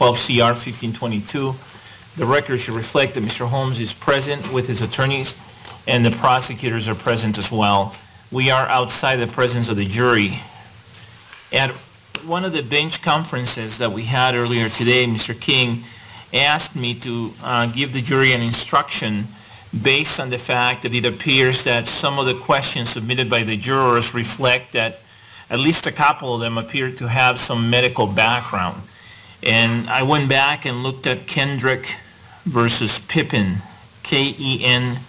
12 CR 1522. The record should reflect that Mr. Holmes is present with his attorneys, and the prosecutors are present as well. We are outside the presence of the jury. At one of the bench conferences that we had earlier today, Mr. King asked me to uh, give the jury an instruction based on the fact that it appears that some of the questions submitted by the jurors reflect that at least a couple of them appear to have some medical background. And I went back and looked at Kendrick versus Pippin, K-E-N-D-R-I-C-K,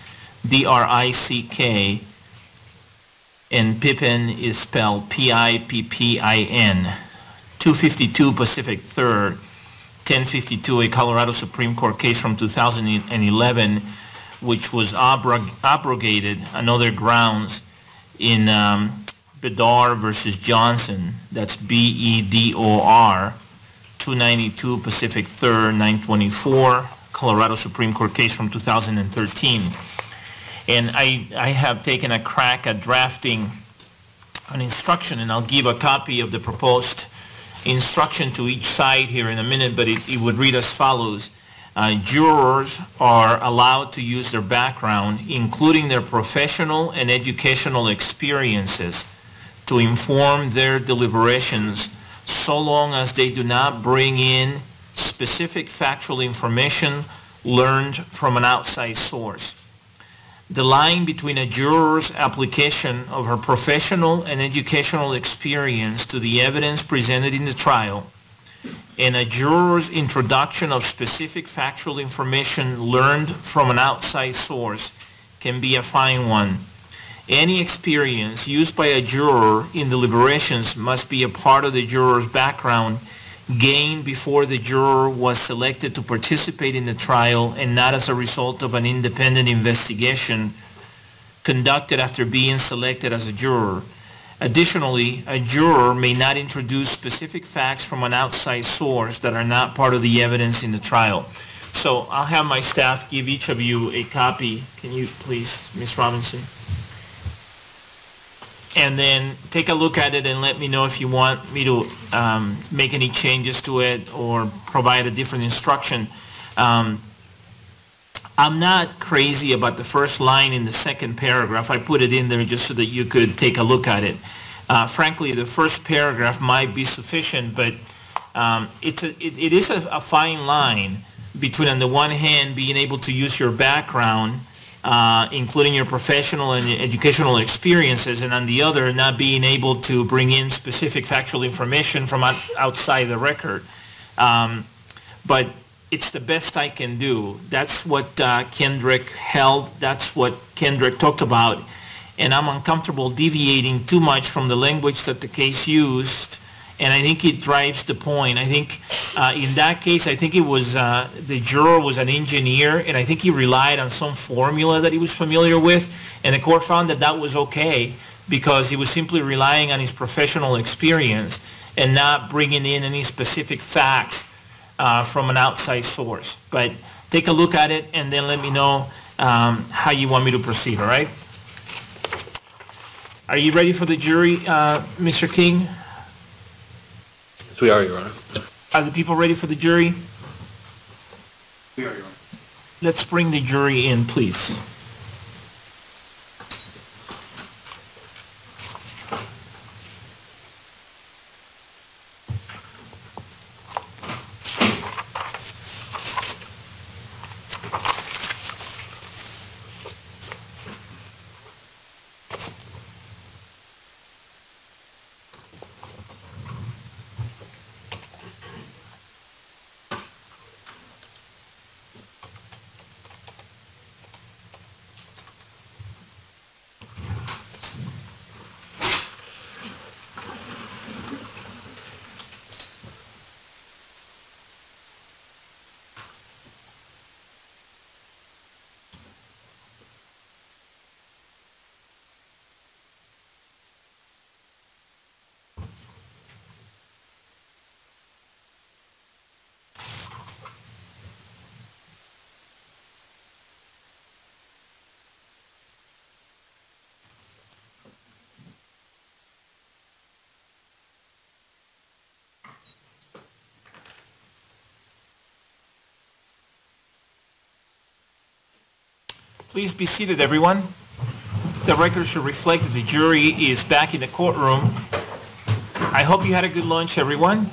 and Pippin is spelled P-I-P-P-I-N, 252 Pacific 3rd, 1052, a Colorado Supreme Court case from 2011, which was abrog- abrogated on other grounds in um, Bedor versus Johnson, that's B-E-D-O-R, 292 Pacific 3rd, 924, Colorado Supreme Court case from 2013. And I, I have taken a crack at drafting an instruction, and I'll give a copy of the proposed instruction to each side here in a minute, but it, it would read as follows. Uh, jurors are allowed to use their background, including their professional and educational experiences, to inform their deliberations so long as they do not bring in specific factual information learned from an outside source. The line between a juror's application of her professional and educational experience to the evidence presented in the trial and a juror's introduction of specific factual information learned from an outside source can be a fine one. Any experience used by a juror in deliberations must be a part of the juror's background gained before the juror was selected to participate in the trial and not as a result of an independent investigation conducted after being selected as a juror. Additionally, a juror may not introduce specific facts from an outside source that are not part of the evidence in the trial. So I'll have my staff give each of you a copy. Can you please, Ms. Robinson? And then take a look at it and let me know if you want me to um, make any changes to it or provide a different instruction. Um, I'm not crazy about the first line in the second paragraph. I put it in there just so that you could take a look at it. Uh, frankly, the first paragraph might be sufficient, but um, it's a, it, it is a, a fine line between, on the one hand, being able to use your background, uh, including your professional and educational experiences, and on the other, not being able to bring in specific factual information from out, outside the record. Um, but it's the best I can do. That's what uh, Kendrick held. That's what Kendrick talked about. And I'm uncomfortable deviating too much from the language that the case used. And I think it drives the point. I think uh, in that case, I think it was uh, the juror was an engineer, and I think he relied on some formula that he was familiar with. And the court found that that was okay because he was simply relying on his professional experience and not bringing in any specific facts uh, from an outside source. But take a look at it and then let me know um, how you want me to proceed, all right? Are you ready for the jury, uh, Mr. King? Yes, we are, Your Honor. Are the people ready for the jury? We are, Your Honor. Let's bring the jury in, please. Please be seated, everyone. The record should reflect that the jury is back in the courtroom. I hope you had a good lunch, everyone.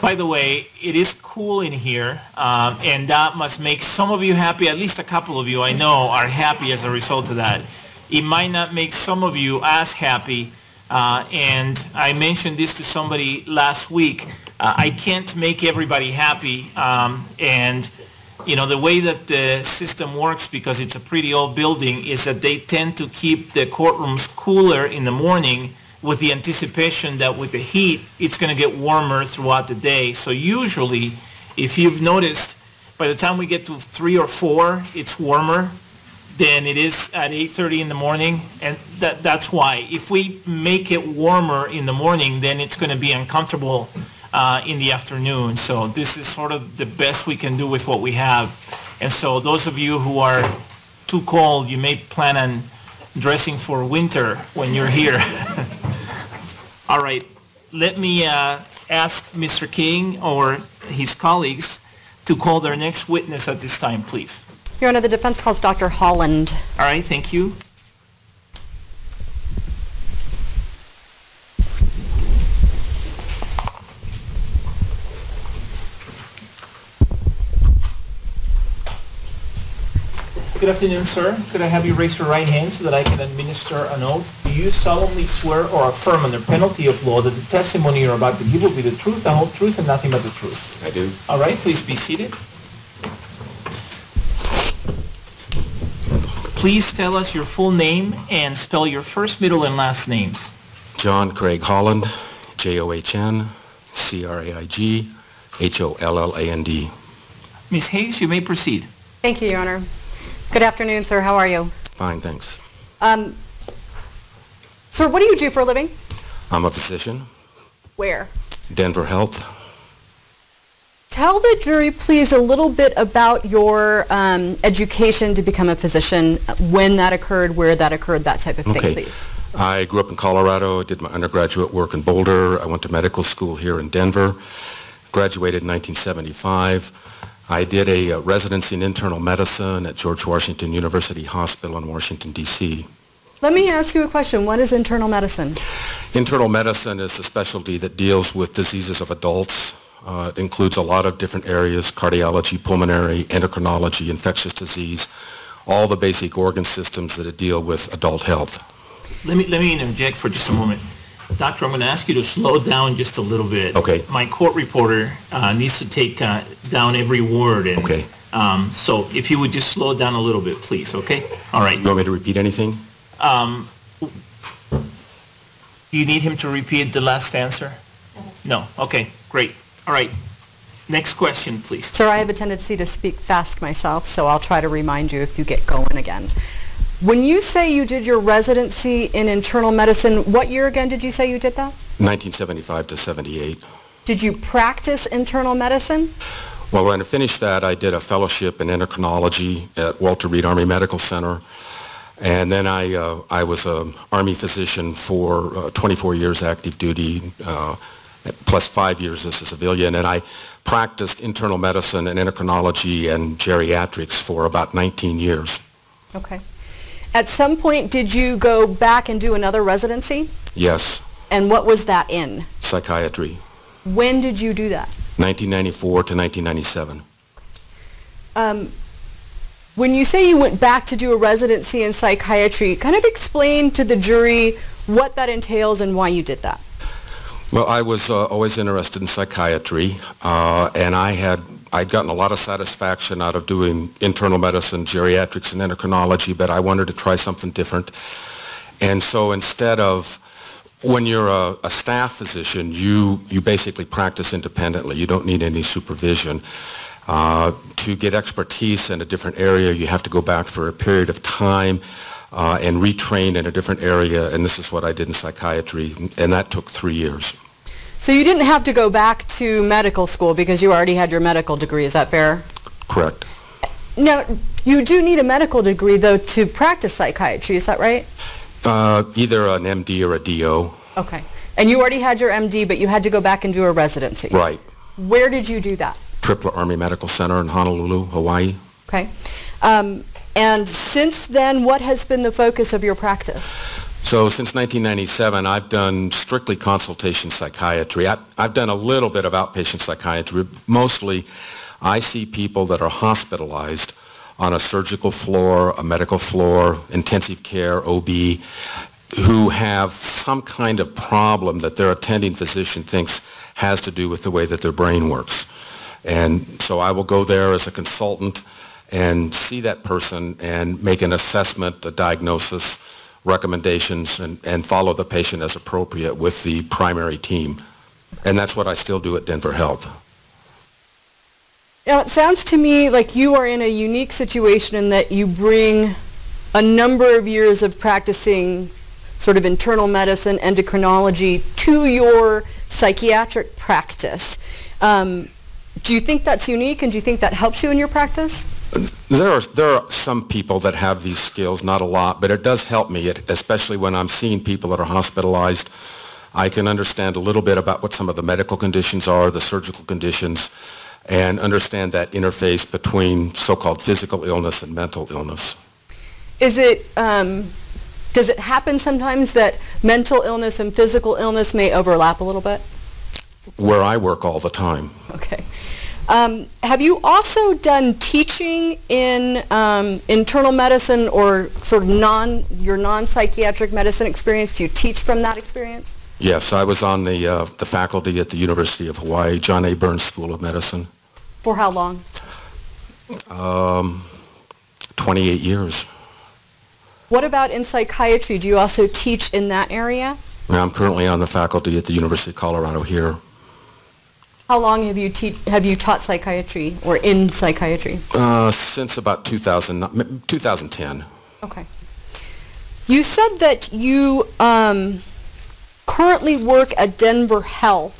By the way, it is cool in here, um, and that must make some of you happy, at least a couple of you I know are happy as a result of that. It might not make some of you as happy, uh, and I mentioned this to somebody last week. Uh, I can't make everybody happy, um, and you know, the way that the system works, because it's a pretty old building, is that they tend to keep the courtrooms cooler in the morning with the anticipation that with the heat, it's going to get warmer throughout the day. So usually, if you've noticed, by the time we get to three or four, it's warmer than it is at 8:30 in the morning. And that, that's why. If we make it warmer in the morning, then it's going to be uncomfortable uh, in the afternoon. So this is sort of the best we can do with what we have. And so those of you who are too cold, you may plan on dressing for winter when you're here. All right, let me uh, ask Mr. King or his colleagues to call their next witness at this time, please. Your Honor, the defense calls Dr. Holland. All right, thank you. Good afternoon, sir. Could I have you raise your right hand so that I can administer an oath? Do you solemnly swear or affirm under penalty of law that the testimony you're about to give will be the truth, the whole truth, and nothing but the truth? I do. All right, please be seated. Please tell us your full name and spell your first, middle, and last names. John Craig Holland, J-O-H-N, C-R-A-I-G, H-O-L-L-A-N-D. Ms. Hayes, you may proceed. Thank you, Your Honor. Good afternoon, sir. How are you? Fine, thanks. Um, Sir, what do you do for a living? I'm a physician, Where? Denver Health. Tell the jury, please, a little bit about your um, education to become a physician, when that occurred, where that occurred, that type of thing, Okay. please. I grew up in Colorado, I did my undergraduate work in Boulder, I went to medical school here in Denver, graduated in 1975. I did a uh, residency in internal medicine at George Washington University Hospital in Washington, D.C. Let me ask you a question. What is internal medicine? Internal medicine is a specialty that deals with diseases of adults. Uh, It includes a lot of different areas, cardiology, pulmonary, endocrinology, infectious disease, all the basic organ systems that deal with adult health. Let me, let me interject for just a moment. Doctor, I'm going to ask you to slow down just a little bit. Okay. My court reporter uh, needs to take uh, down every word. and, Okay. um, So if you would just slow down a little bit, please, okay? All right. You want me to repeat anything? Um, Do you need him to repeat the last answer? No? Okay, great. All right. Next question, please. Sir, I have a tendency to speak fast myself, so I'll try to remind you if you get going again. When you say you did your residency in internal medicine, what year again did you say you did that? 1975 to 78. Did you practice internal medicine? Well, when I finished that, I did a fellowship in endocrinology at Walter Reed Army Medical Center. And then I, uh, I was an Army physician for uh, 24 years active duty, uh, plus five years as a civilian. And I practiced internal medicine and endocrinology and geriatrics for about 19 years. Okay. At some point, did you go back and do another residency? Yes, And what was that in? psychiatry, When did you do that? 1994 to 1997. Um, when you say you went back to do a residency in psychiatry, kind of explain to the jury what that entails and why you did that. Well, I was uh, always interested in psychiatry, uh, and I had I'd gotten a lot of satisfaction out of doing internal medicine, geriatrics, and endocrinology, but I wanted to try something different. And so instead of when you're a, a staff physician, you you basically practice independently. You don't need any supervision. Uh, to get expertise in a different area, you have to go back for a period of time uh, and retrain in a different area, and this is what I did in psychiatry, and that took three years. So you didn't have to go back to medical school because you already had your medical degree, is that fair? Correct. Now, you do need a medical degree, though, to practice psychiatry, is that right? Uh, either an MD or a DO. Okay. And you already had your MD, but you had to go back and do a residency. Right. Where did you do that? Tripler Army Medical Center in Honolulu, Hawaii. Okay. Um, And since then, what has been the focus of your practice? So since 1997, I've done strictly consultation psychiatry. I, I've done a little bit of outpatient psychiatry. Mostly, I see people that are hospitalized on a surgical floor, a medical floor, intensive care, OB, who have some kind of problem that their attending physician thinks has to do with the way that their brain works. And so I will go there as a consultant and see that person and make an assessment, a diagnosis, recommendations, and, and follow the patient as appropriate with the primary team. And that's what I still do at Denver Health. Now, it sounds to me like you are in a unique situation in that you bring a number of years of practicing sort of internal medicine, endocrinology to your psychiatric practice. Um, do you think that's unique and do you think that helps you in your practice? There are, there are some people that have these skills, not a lot, but it does help me, it- especially when I'm seeing people that are hospitalized. I can understand a little bit about what some of the medical conditions are, the surgical conditions, and understand that interface between so-called physical illness and mental illness. Is it, um, does it happen sometimes that mental illness and physical illness may overlap a little bit? Where I work all the time. Okay. Um, have you also done teaching in um, internal medicine or sort of non, your non-psychiatric medicine experience? Do you teach from that experience? Yes, I was on the, uh, the faculty at the University of Hawaii, John A. Burns School of Medicine, For how long? um, 28 years. What about in psychiatry? Do you also teach in that area? I'm currently on the faculty at the University of Colorado here. How long have you te- have you taught psychiatry or in psychiatry? Uh, since about 2000, 2010. Okay. You said that you um, currently work at Denver Health.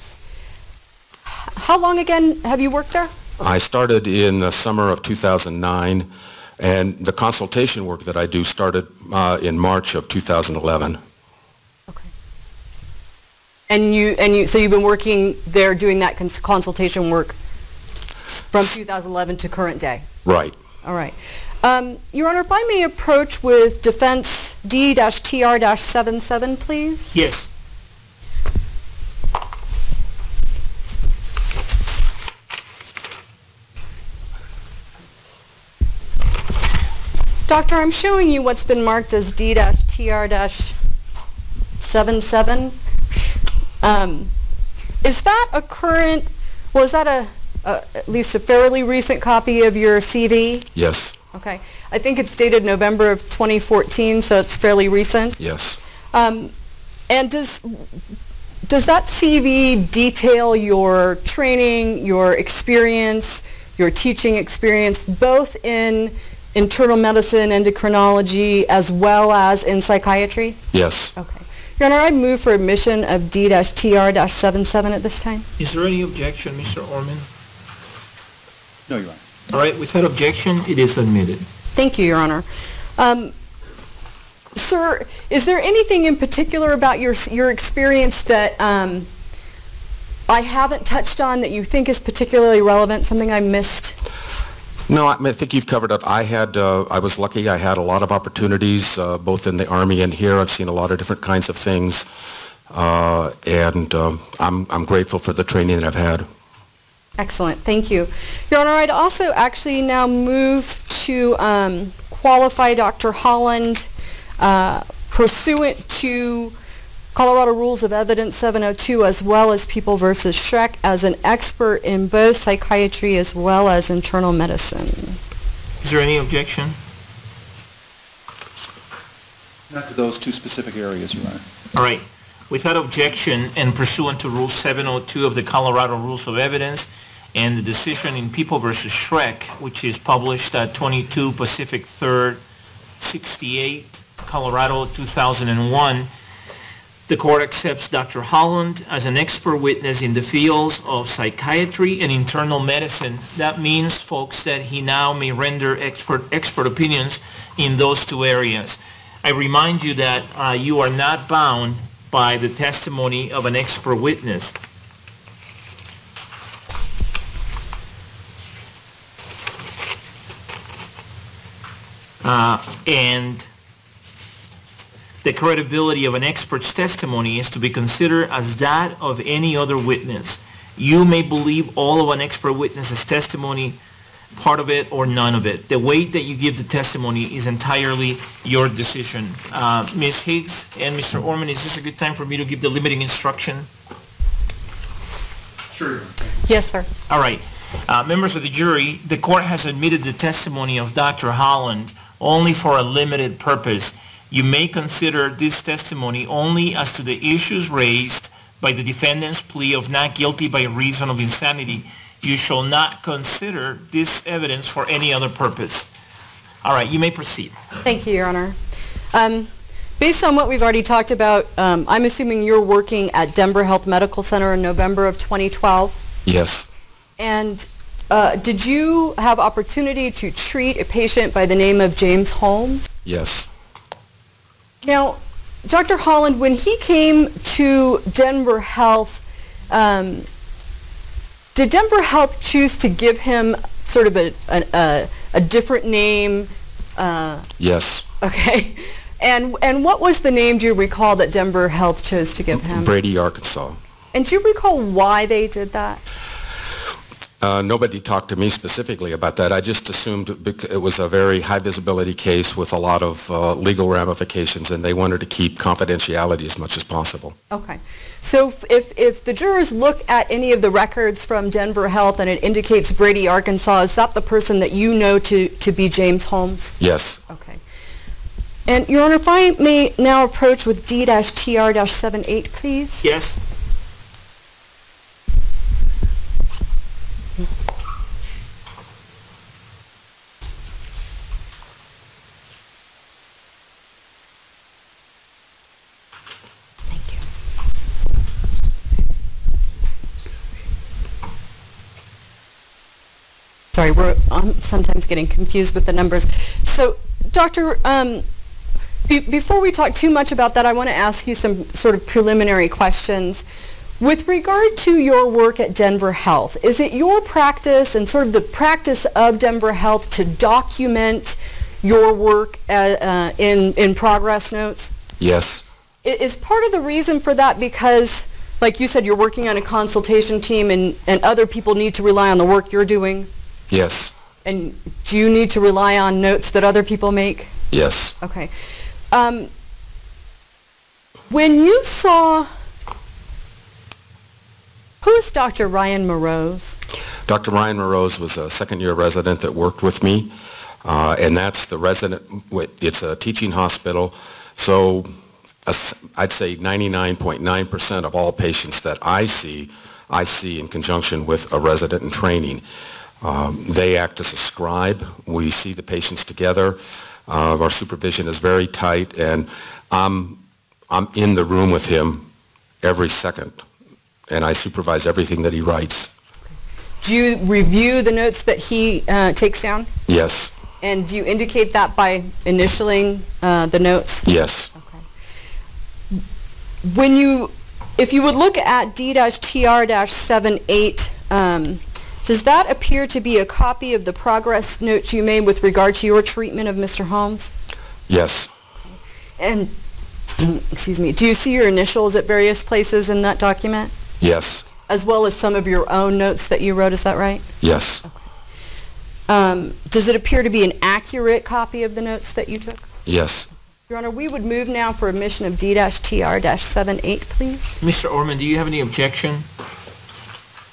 How long again have you worked there? I started in the summer of 2009, and the consultation work that I do started uh, in March of 2011. Okay. And you and you so you've been working there doing that cons- consultation work from 2011 to current day. Right. All right. Um, Your Honor, if I may approach with defense D-TR-77, please. Yes. Doctor, I'm showing you what's been marked as D-TR-77. Um, Is that a current, well, is that a, a- at least a fairly recent copy of your CV? Yes. Okay. I think it's dated November of 2014, so it's fairly recent. Yes. Um, And does, does that CV detail your training, your experience, your teaching experience, both in internal medicine, and endocrinology, as well as in psychiatry? Yes. Okay. Your Honor, I move for admission of D-TR-77 at this time. Is there any objection, Mr. Orman? No, Your Honor. All right, without objection, it is admitted. Thank you, Your Honor. Um, Sir, is there anything in particular about your, your experience that um, I haven't touched on that you think is particularly relevant, something I missed? No, I, mean, I think you've covered it. I had, uh, I was lucky. I had a lot of opportunities, uh, both in the Army and here. I've seen a lot of different kinds of things, uh, and um, I'm, I'm grateful for the training that I've had. Excellent, thank you. Your Honor, I'd also actually now move to um, qualify Dr. Holland uh, pursuant to Colorado Rules of Evidence 702 as well as People versus Shreck as an expert in both psychiatry as well as internal medicine. Is there any objection? Not to those two specific areas, Your Honor. All right. Without objection and pursuant to Rule 702 of the Colorado Rules of Evidence and the decision in People versus Shreck, which is published at 22 Pacific 3rd, 68, Colorado, 2001, the court accepts Dr. Holland as an expert witness in the fields of psychiatry and internal medicine. That means, folks, that he now may render expert, expert opinions in those two areas. I remind you that uh, you are not bound by the testimony of an expert witness. uh, and the credibility of an expert's testimony is to be considered as that of any other witness. You may believe all of an expert witness's testimony, part of it or none of it. The weight that you give the testimony is entirely your decision. Uh, Ms. Higgs and Mr. Orman, is this a good time for me to give the limiting instruction? Sure. Yes, sir. All right. Uh, Members of the jury, the court has admitted the testimony of Dr. Holland only for a limited purpose. You may consider this testimony only as to the issues raised by the defendant's plea of not guilty by reason of insanity. You shall not consider this evidence for any other purpose. All right, you may proceed. Thank you, Your Honor. Um, Based on what we've already talked about, um, I'm assuming you're working at Denver Health Medical Center in November of 2012? Yes, And uh, did you have opportunity to treat a patient by the name of James Holmes? yes, Now, Dr. Holland, when he came to Denver Health, um, did Denver Health choose to give him sort of a, a, a, a different name? Uh, yes. okay. And, and what was the name, do you recall, that Denver Health chose to give him? Brady, Arkansas. And do you recall why they did that? Uh, Nobody talked to me specifically about that. I just assumed it was a very high-visibility case with a lot of uh, legal ramifications, and they wanted to keep confidentiality as much as possible. Okay. So if, if the jurors look at any of the records from Denver Health and it indicates Brady, Arkansas, is that the person that you know to, to be James Holmes? Yes, Okay. And Your Honor, if I may now approach with D-TR-78, please? Yes? Sorry, we're, I'm sometimes getting confused with the numbers. So, Doctor, um, be- before we talk too much about that, I want to ask you some sort of preliminary questions. With regard to your work at Denver Health, is it your practice and sort of the practice of Denver Health to document your work uh, uh, in, in progress notes? yes, Is part of the reason for that because, like you said, you're working on a consultation team and, and other people need to rely on the work you're doing? Yes, And do you need to rely on notes that other people make? yes. Okay. Um, when you saw, who is Dr. Ryan Morose? Dr. Ryan Morose was a second-year resident that worked with me, uh, and that's the resident, it's a teaching hospital, so I'd say 99.9% of all patients that I see, I see in conjunction with a resident in training. Um, They act as a scribe. We see the patients together. Uh, Our supervision is very tight, and I'm, I'm in the room with him every second, and I supervise everything that he writes. Do you review the notes that he uh, takes down? Yes, And do you indicate that by initialing uh, the notes? yes. Okay. When you, if you would look at D-TR-78, um, does that appear to be a copy of the progress notes you made with regard to your treatment of Mr. Holmes? Yes, And, excuse me, do you see your initials at various places in that document? yes, As well as some of your own notes that you wrote, is that right? yes, Um, Does it appear to be an accurate copy of the notes that you took? yes. Your Honor, we would move now for admission of D-TR-78, please. Mr. Orman, do you have any objection?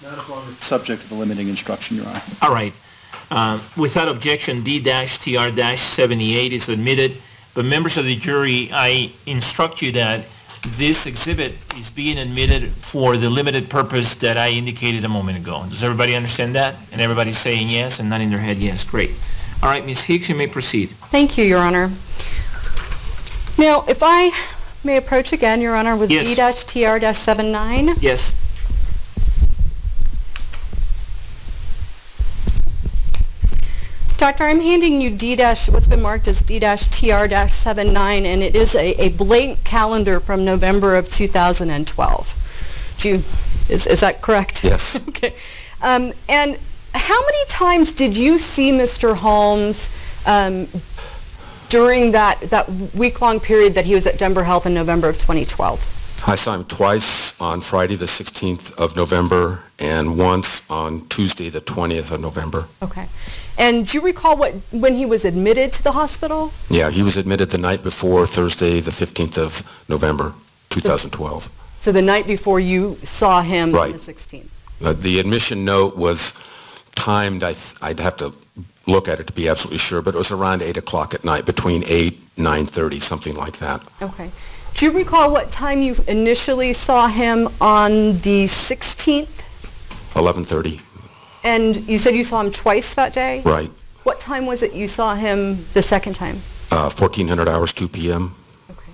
Not as long as it's subject to the limiting instruction, Your Honor. All right. Um, Without objection, D-TR-78 is admitted, but members of the jury, I instruct you that this exhibit is being admitted for the limited purpose that I indicated a moment ago. Does everybody understand that? And everybody's saying yes and nodding their head yes. Great. All right, Ms. Higgs, you may proceed. Thank you, Your Honor. Now, if I may approach again, Your Honor, with Yes. D-TR-79. Yes. Doctor, I'm handing you D dash, what's been marked as D dash TR dash 79, and it is a, a blank calendar from November of 2012. June, is, is that correct? Yes. Okay. Um, and how many times did you see Mr. Holmes um, during that, that week-long period that he was at Denver Health in November of 2012? I saw him twice on Friday, the 16th of November, and once on Tuesday, the 20th of November. Okay. And do you recall what, when he was admitted to the hospital? Yeah, he was admitted the night before Thursday, the 15th of November, 2012. So the night before you saw him on the 16th? Uh, The admission note was timed, I th- I'd have to look at it to be absolutely sure, but it was around 8 o'clock at night, between 8, 9:30, something like that. Okay. Do you recall what time you initially saw him on the 16th? 11:30, And you said you saw him twice that day? right. What time was it you saw him the second time? Uh, 1400 hours, 2 p.m. Okay.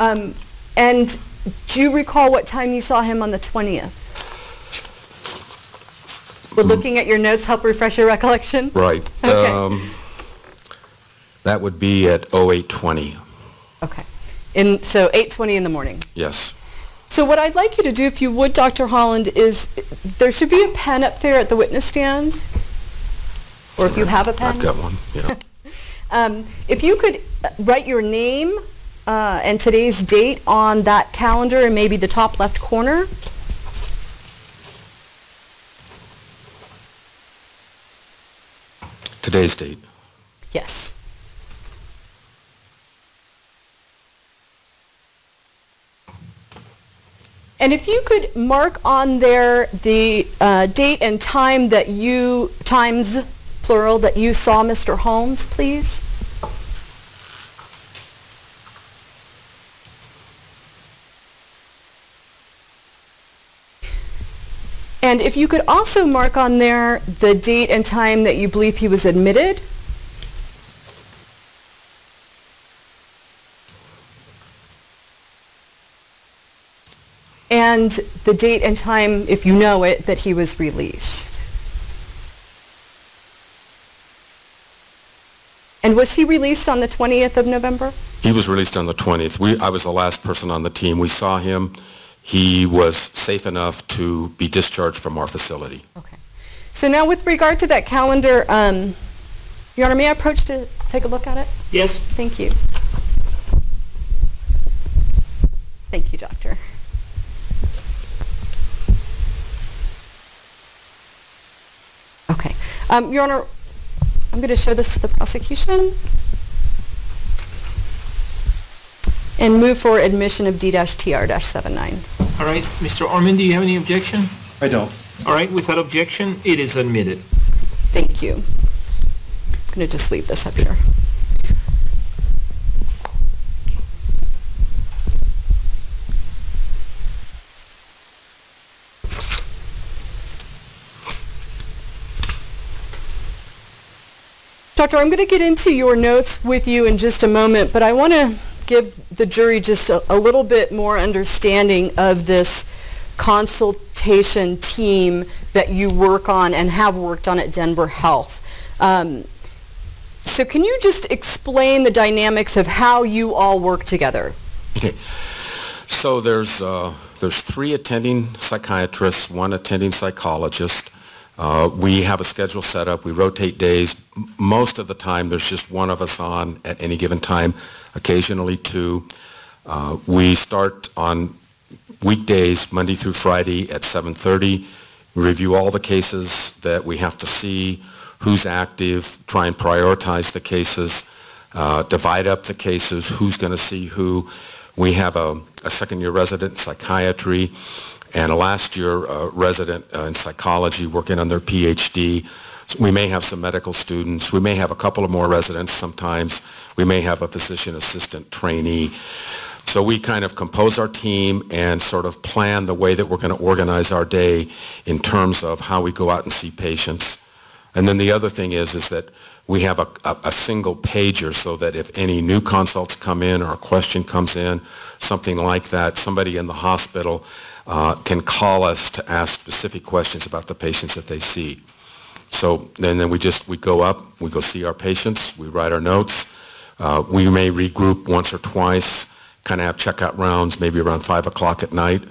Um, and do you recall what time you saw him on the 20th? Would looking at your notes help refresh your recollection? Right. Okay. Um, That would be at 0820, Okay. In, so 8:20 in the morning. yes. So what I'd like you to do, if you would, Dr. Holland, is there should be a pen up there at the witness stand. Or if you have a pen. I've got one, yeah. Um, if you could write your name uh, and today's date on that calendar and maybe the top left corner. Today's date. Yes. And if you could mark on there the uh, date and time that you, times, plural, that you saw Mr. Holmes, please? And if you could also mark on there the date and time that you believe he was admitted. And the date and time, if you know it, that he was released. And was he released on the 20th of November? He was released on the 20th. We, I was the last person on the team. We saw him. He was safe enough to be discharged from our facility. Okay. So now with regard to that calendar, um, Your Honor, may I approach to take a look at it? Yes? Thank you. Thank you, Doctor. Okay. Um, Your Honor, I'm going to show this to the prosecution and move for admission of D-TR-79. All right, Mr. Orman, do you have any objection? I don't. All right, without objection, it is admitted. Thank you. I'm going to just leave this up here. Doctor, I'm going to get into your notes with you in just a moment, but I want to give the jury just a, a little bit more understanding of this consultation team that you work on and have worked on at Denver Health. Um, so can you just explain the dynamics of how you all work together? Okay. So there's, uh, there's three attending psychiatrists, one attending psychologist. Uh, we have a schedule set up. We rotate days. Most of the time, there's just one of us on at any given time, occasionally two. Uh, we start on weekdays, Monday through Friday at 7:30. We review all the cases that we have to see, who's active, try and prioritize the cases, uh, divide up the cases, who's going to see who. We have a, a second-year resident in psychiatry and a last-year uh, resident uh, in psychology working on their PhD. So we may have some medical students. We may have a couple of more residents sometimes. We may have a physician assistant trainee. So we kind of compose our team and sort of plan the way that we're going to organize our day in terms of how we go out and see patients. And then the other thing is, is that we have a, a, a single pager so that if any new consults come in or a question comes in, something like that, somebody in the hospital uh, can call us to ask specific questions about the patients that they see. So and then we just, we go up, we go see our patients, we write our notes. Uh, we may regroup once or twice, kind of have checkout rounds, maybe around 5 o'clock at night,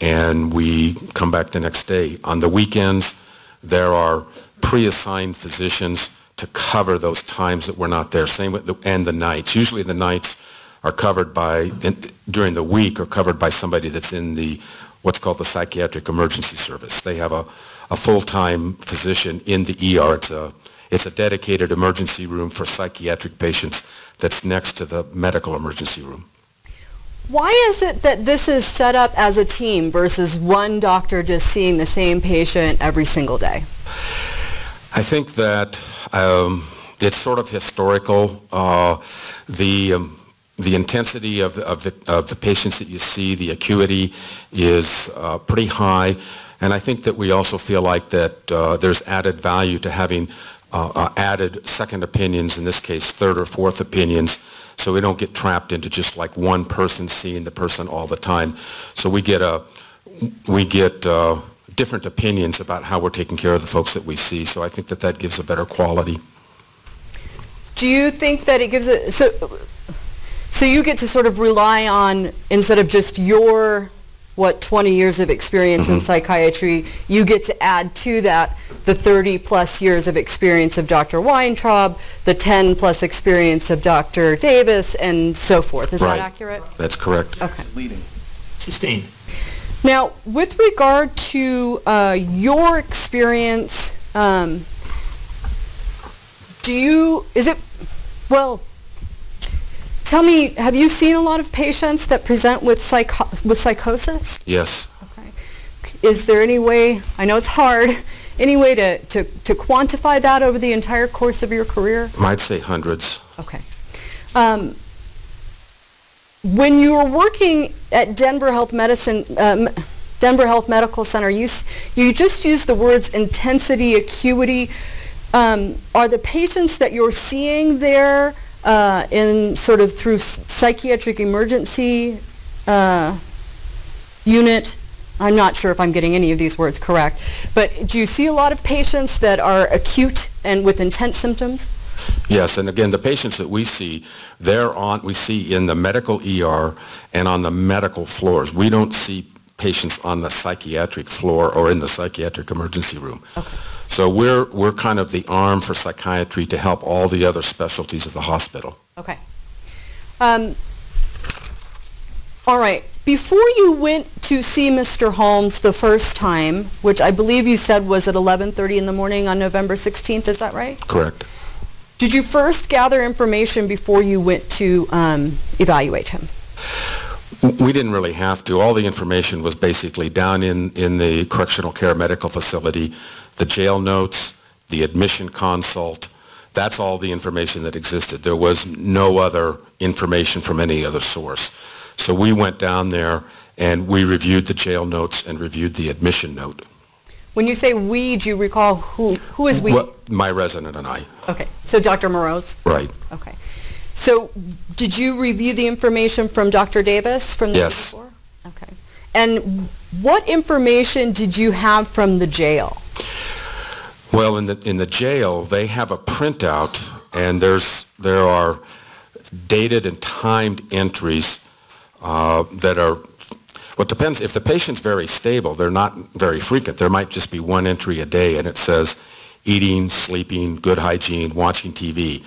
and we come back the next day. On the weekends, there are pre-assigned physicians to cover those times that we're not there. Same with the, and the nights. Usually the nights are covered by, in- during the week, are covered by somebody that's in the, what's called the psychiatric emergency service. They have a, a full-time physician in the ER. It's a, it's a dedicated emergency room for psychiatric patients that's next to the medical emergency room. Why is it that this is set up as a team versus one doctor just seeing the same patient every single day? I think that um, it's sort of historical. Uh, the um, the intensity of the, of the of the patients that you see, the acuity is uh, pretty high, and I think that we also feel like that uh, there's added value to having uh, uh, added second opinions. In this case, third or fourth opinions, so we don't get trapped into just like one person seeing the person all the time. So we get a we get uh, different opinions about how we're taking care of the folks that we see. So I think that that gives a better quality. Do you think that it gives it, so, so you get to sort of rely on, instead of just your, what, 20 years of experience in mm-hmm. psychiatry, you get to add to that the 30-plus years of experience of Dr. Weintraub, the 10-plus experience of Dr. Davis, and so forth. Is that Right. accurate? That's correct. Okay. Leading. Sustained. Now, with regard to uh, your experience, um, do you, is it, well, tell me, have you seen a lot of patients that present with psycho- with psychosis? Yes. Okay. Is there any way, I know it's hard, any way to, to, to quantify that over the entire course of your career? I'd say hundreds. Okay. Um, when you were working at Denver Health Medicine, um, Denver Health Medical Center, you you just used the words intensity, acuity. Um, are the patients that you're seeing there uh, in sort of through psychiatric emergency uh, unit? I'm not sure if I'm getting any of these words correct, but do you see a lot of patients that are acute and with intense symptoms? Yes, and again, the patients that we see, they're on, we see in the medical ER and on the medical floors. We don't see patients on the psychiatric floor or in the psychiatric emergency room. Okay. So we're, we're kind of the arm for psychiatry to help all the other specialties of the hospital. Okay. Um, all right. Before you went to see Mr. Holmes the first time, which I believe you said was at 11:30 in the morning on November 16th, is that right? Correct. Did you first gather information before you went to um, evaluate him? We didn't really have to. All the information was basically down in, in the correctional care medical facility, the jail notes, the admission consult. That's all the information that existed. There was no other information from any other source. So we went down there and we reviewed the jail notes and reviewed the admission note. When you say we, do you recall who, who is we? Well, My resident and I, Okay, so Dr. Morose? right. Okay. So did you review the information from Dr. Davis from the Yes. before? Okay. And what information did you have from the jail? Well, in the, in the jail, they have a printout, and there's, there are dated and timed entries uh, that are, well, it depends, if the patient's very stable, they're not very frequent. There might just be one entry a day, and it says eating, sleeping, good hygiene, watching TV.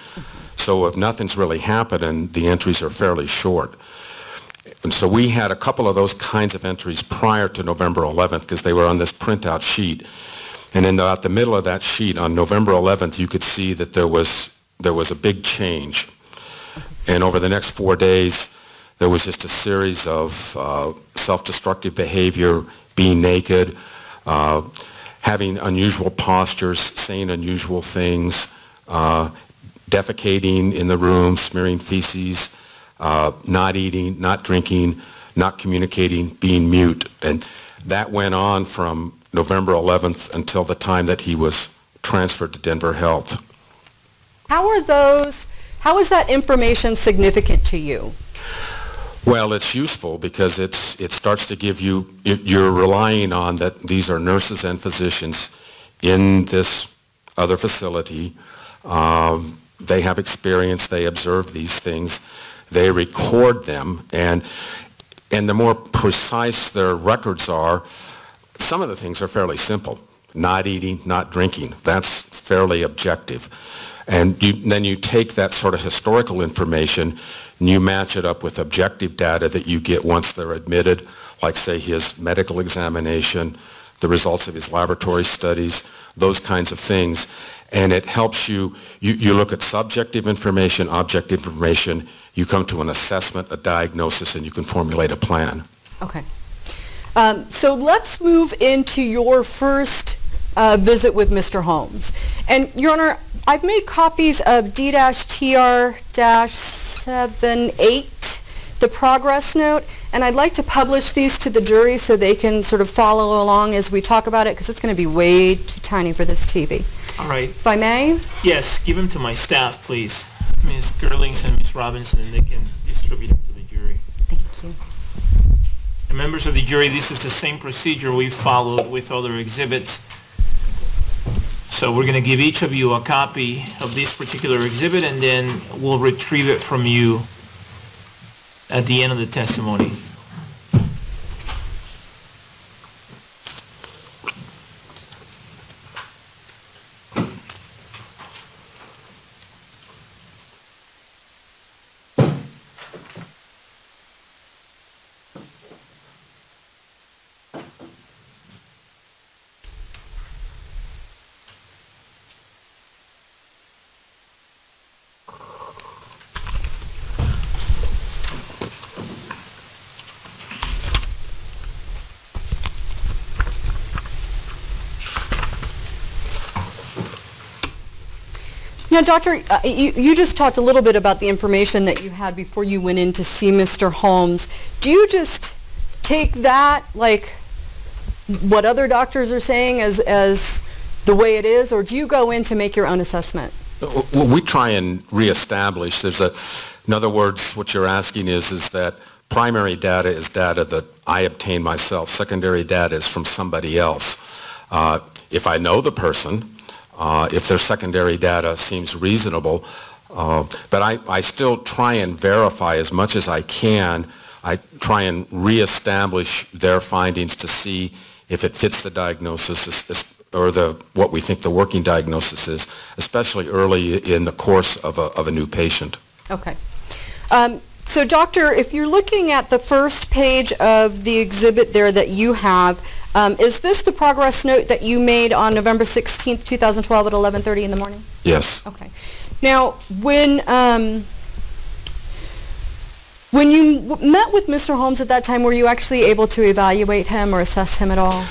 So if nothing's really happening, the entries are fairly short. And so we had a couple of those kinds of entries prior to November 11th, because they were on this printout sheet. And in about the middle of that sheet, on November 11th, you could see that there was, there was a big change. And over the next four days, there was just a series of uh, self-destructive behavior, being naked, uh, having unusual postures, saying unusual things, uh, defecating in the room, smearing feces, uh, not eating, not drinking, not communicating, being mute. And that went on from November 11th until the time that he was transferred to Denver Health. How are those, how is that information significant to you? Well, it's useful because it's, it starts to give you, you- you're relying on that these are nurses and physicians in this other facility. Um, They have experience, they observe these things, they record them, and, and the more precise their records are, some of the things are fairly simple. not eating, not drinking. That's fairly objective. And you, then you take that sort of historical information and you match it up with objective data that you get once they're admitted, like say his medical examination, the results of his laboratory studies, those kinds of things. And it helps you, you, you look at subjective information, objective information, you come to an assessment, a diagnosis, and you can formulate a plan. Okay. Um, So let's move into your first uh, visit with Mr. Holmes. And, Your Honor, I've made copies of D-TR-78, the progress note, and I'd like to publish these to the jury so they can sort of follow along as we talk about it, because it's going to be way too tiny for this TV. All right. If I may? Yes, give them to my staff, please. Ms. Gerlings and Ms. Robinson, and they can distribute them to the jury. Thank you. And members of the jury, this is the same procedure we've followed with other exhibits. So we're going to give each of you a copy of this particular exhibit, and then we'll retrieve it from you at the end of the testimony. Doctor, uh, you, you just talked a little bit about the information that you had before you went in to see Mr. Holmes. Do you just take that, like, what other doctors are saying as, as the way it is, or do you go in to make your own assessment? Well, we try and reestablish, there's a, in other words, what you're asking is, is that primary data is data that I obtain myself. Secondary data is from somebody else. Uh, if I know the person, uh, if their secondary data seems reasonable, uh, but I, I still try and verify as much as I can. I try and reestablish their findings to see if it fits the diagnosis or the, what we think the working diagnosis is, especially early in the course of a, of a new patient. Okay. Um, so, Doctor, if you're looking at the first page of the exhibit there that you have, um, is this the progress note that you made on November 16th, 2012 at 11:30 in the morning? Yes. Okay. Now, when, um, when you w- met with Mr. Holmes at that time, were you actually able to evaluate him or assess him at all?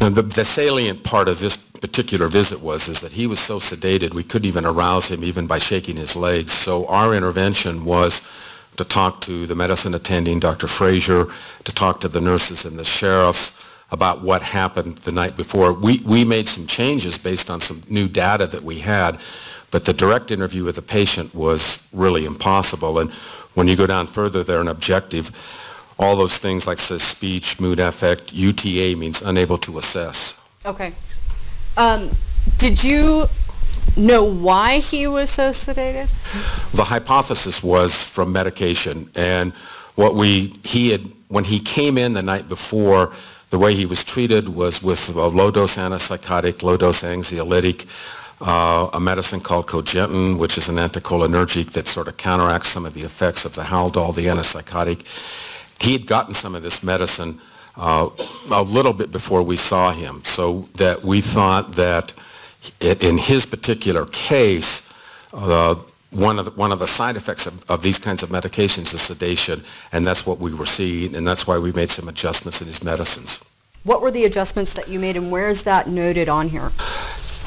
And the, the salient part of this particular visit was is that he was so sedated we couldn't even arouse him even by shaking his legs. So our intervention was to talk to the medicine attending, Dr. Frazier, to talk to the nurses and the sheriffs about what happened the night before. We, we made some changes based on some new data that we had, but the direct interview with the patient was really impossible. And when you go down further there, an objective, all those things like says speech, mood, affect, UTA means unable to assess. Okay. Um, did you know why he was so sedated? The hypothesis was from medication, and what we, he had, when he came in the night before, the way he was treated was with a low-dose antipsychotic, low-dose anxiolytic, uh, a medicine called Cogentin, which is an anticholinergic that sort of counteracts some of the effects of the Haldol, the antipsychotic. He had gotten some of this medicine uh, a little bit before we saw him, so that we thought that in his particular case, uh, one of the, one of the side effects of, of these kinds of medications is sedation, and that's what we were seeing, and that's why we made some adjustments in these medicines. What were the adjustments that you made, and where is that noted on here?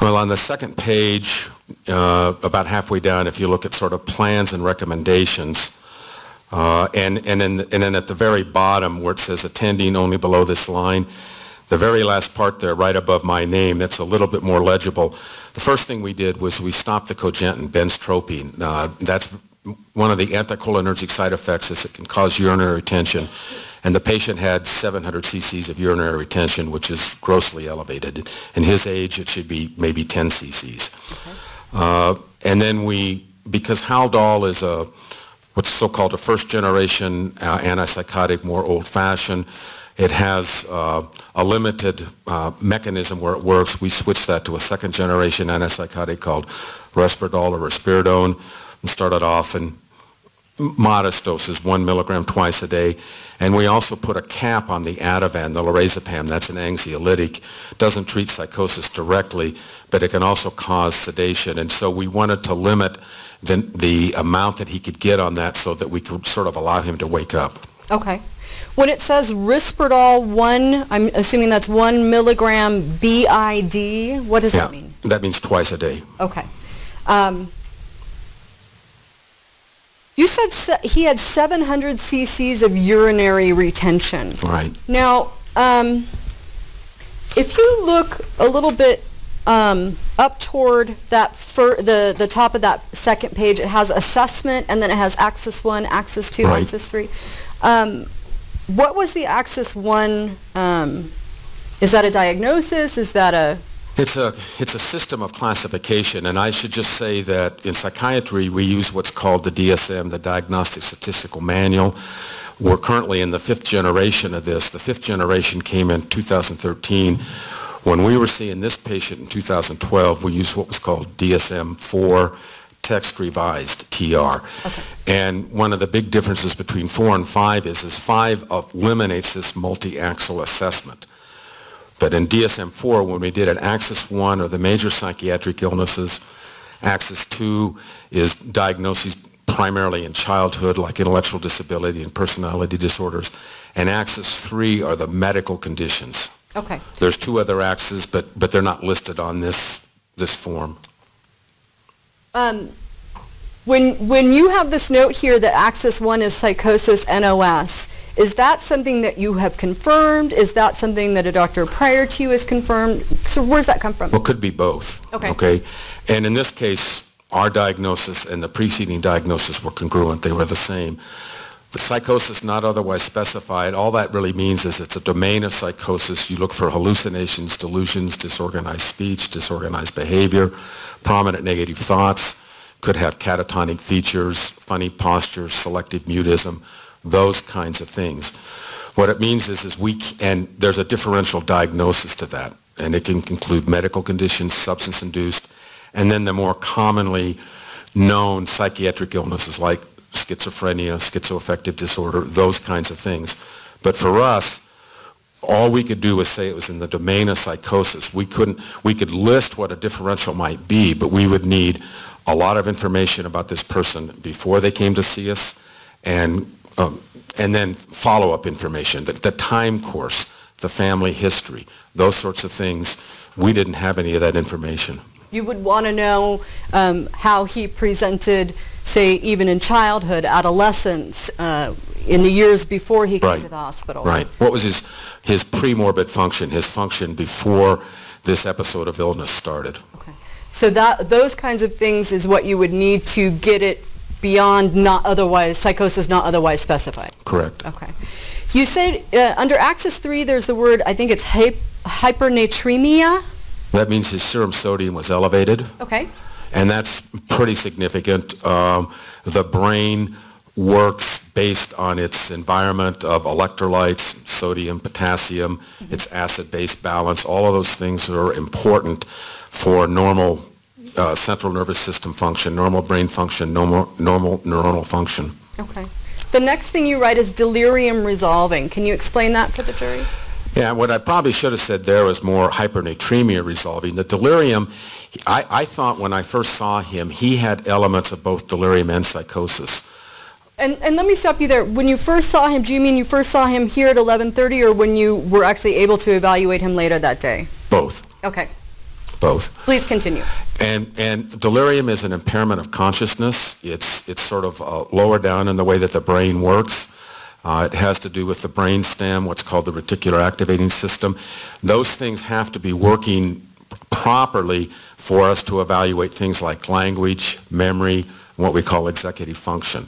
Well, on the second page, uh, about halfway down, if you look at sort of plans and recommendations, uh, and, and, in, and then at the very bottom where it says attending only below this line, the very last part there, right above my name, that's a little bit more legible. The first thing we did was we stopped the cogentin, benztropine. Uh, that's one of the anticholinergic side effects is it can cause urinary retention. And the patient had 700 cc's of urinary retention, which is grossly elevated. In his age, it should be maybe 10 cc's. Uh, and then we, because Haldol is a, what's so-called a first-generation uh, antipsychotic, more old-fashioned, It has uh, a limited uh, mechanism where it works. We switched that to a second-generation antipsychotic called Risperdal or Risperidone, and started off in modest doses, one milligram twice a day. And we also put a cap on the Ativan, the lorazepam. That's an anxiolytic. Doesn't treat psychosis directly, but it can also cause sedation. And so we wanted to limit the, the amount that he could get on that so that we could sort of allow him to wake up. Okay. When it says Risperdal 1, I'm assuming that's 1 milligram BID, what does Yeah, that mean? that means twice a day. Okay. Um, You said he had 700 cc's of urinary retention. Right. Now, um, if you look a little bit um, up toward that the the top of that second page, it has assessment, and then it has axis one, axis two, Right. axis three. Um, what was the axis one? Um, is that a diagnosis? Is that a It's a, it's a system of classification, and I should just say that in psychiatry, we use what's called the DSM, the Diagnostic Statistical Manual. We're currently in the fifth generation of this. The fifth generation came in 2013. When we were seeing this patient in 2012, we used what was called DSM-4 Text Revised, TR. Okay. And one of the big differences between 4 and 5 is, is 5 eliminates this multi-axis assessment. But in DSM-4, when we did an Axis 1 or the major psychiatric illnesses, Axis 2 is diagnoses primarily in childhood, like intellectual disability and personality disorders, and Axis 3 are the medical conditions. okay? There's two other axes, but, but they're not listed on this, this form. Um, when when you have this note here that axis one is psychosis NOS, is that something that you have confirmed? Is that something that a doctor prior to you has confirmed? So where's that come from? Well, it could be both. Okay. Okay? And in this case, our diagnosis and the preceding diagnosis were congruent. They were the same. The psychosis not otherwise specified, all that really means is it's a domain of psychosis. You look for hallucinations, delusions, disorganized speech, disorganized behavior, prominent negative thoughts, could have catatonic features, funny postures, selective mutism, those kinds of things. What it means is, is we, and there's a differential diagnosis to that, and it can include medical conditions, substance-induced, and then the more commonly known psychiatric illnesses like schizophrenia, schizoaffective disorder, those kinds of things. But for us, all we could do was say it was in the domain of psychosis. We couldn't, we could list what a differential might be, but we would need a lot of information about this person before they came to see us and, um, and then follow-up information, the, the time course, the family history, those sorts of things. We didn't have any of that information. You would want to know um, how he presented, say, even in childhood, adolescence, uh, in the years before he came Right. to the hospital. Right. What was his, his premorbid function, his function before this episode of illness started? Okay. So that those kinds of things is what you would need to get it beyond not otherwise psychosis not otherwise specified. Correct. Okay. You said uh, under Axis 3 there's the word I think it's hy- hypernatremia. That means his serum sodium was elevated. Okay. and that's pretty significant. Um, the brain works based on its environment of electrolytes, sodium, potassium, its acid-base balance. All of those things are important for normal uh, central nervous system function, normal brain function, normal, normal neuronal function. Okay. The next thing you write is delirium resolving. Can you explain that for the jury? Yeah, what I probably should have said there was more hypernatremia resolving. The delirium, I, I thought when I first saw him, he had elements of both delirium and psychosis. And, and let me stop you there. When you first saw him, do you mean you first saw him here at 11:30 or when you were actually able to evaluate him later that day? Both, Okay. both. Please continue. And, and delirium is an impairment of consciousness. It's, it's sort of uh, lower down in the way that the brain works. Uh, it has to do with the brain stem, what's called the reticular activating system. Those things have to be working properly for us to evaluate things like language, memory, what we call executive function.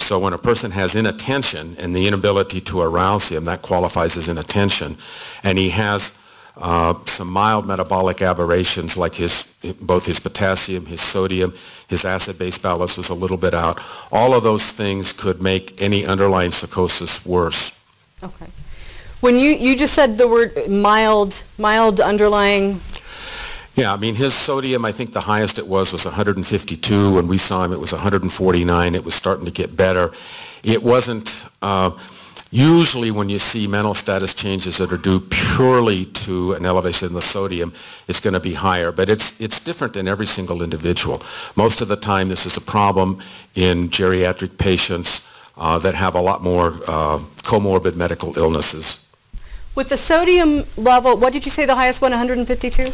So when a person has inattention and the inability to arouse him, that qualifies as inattention. And he has uh, some mild metabolic aberrations like his, both his potassium, his sodium, his acid-base balance was a little bit out. All of those things could make any underlying psychosis worse. Okay. When you, you just said the word mild, mild underlying, Yeah, I mean, his sodium, I think the highest it was was 152. When we saw him, it was 149. It was starting to get better. It wasn't, uh, usually when you see mental status changes that are due purely to an elevation in the sodium, it's going to be higher. But it's, it's different in every single individual. Most of the time, this is a problem in geriatric patients uh, that have a lot more uh, comorbid medical illnesses. with the sodium level, what did you say the highest one, 152?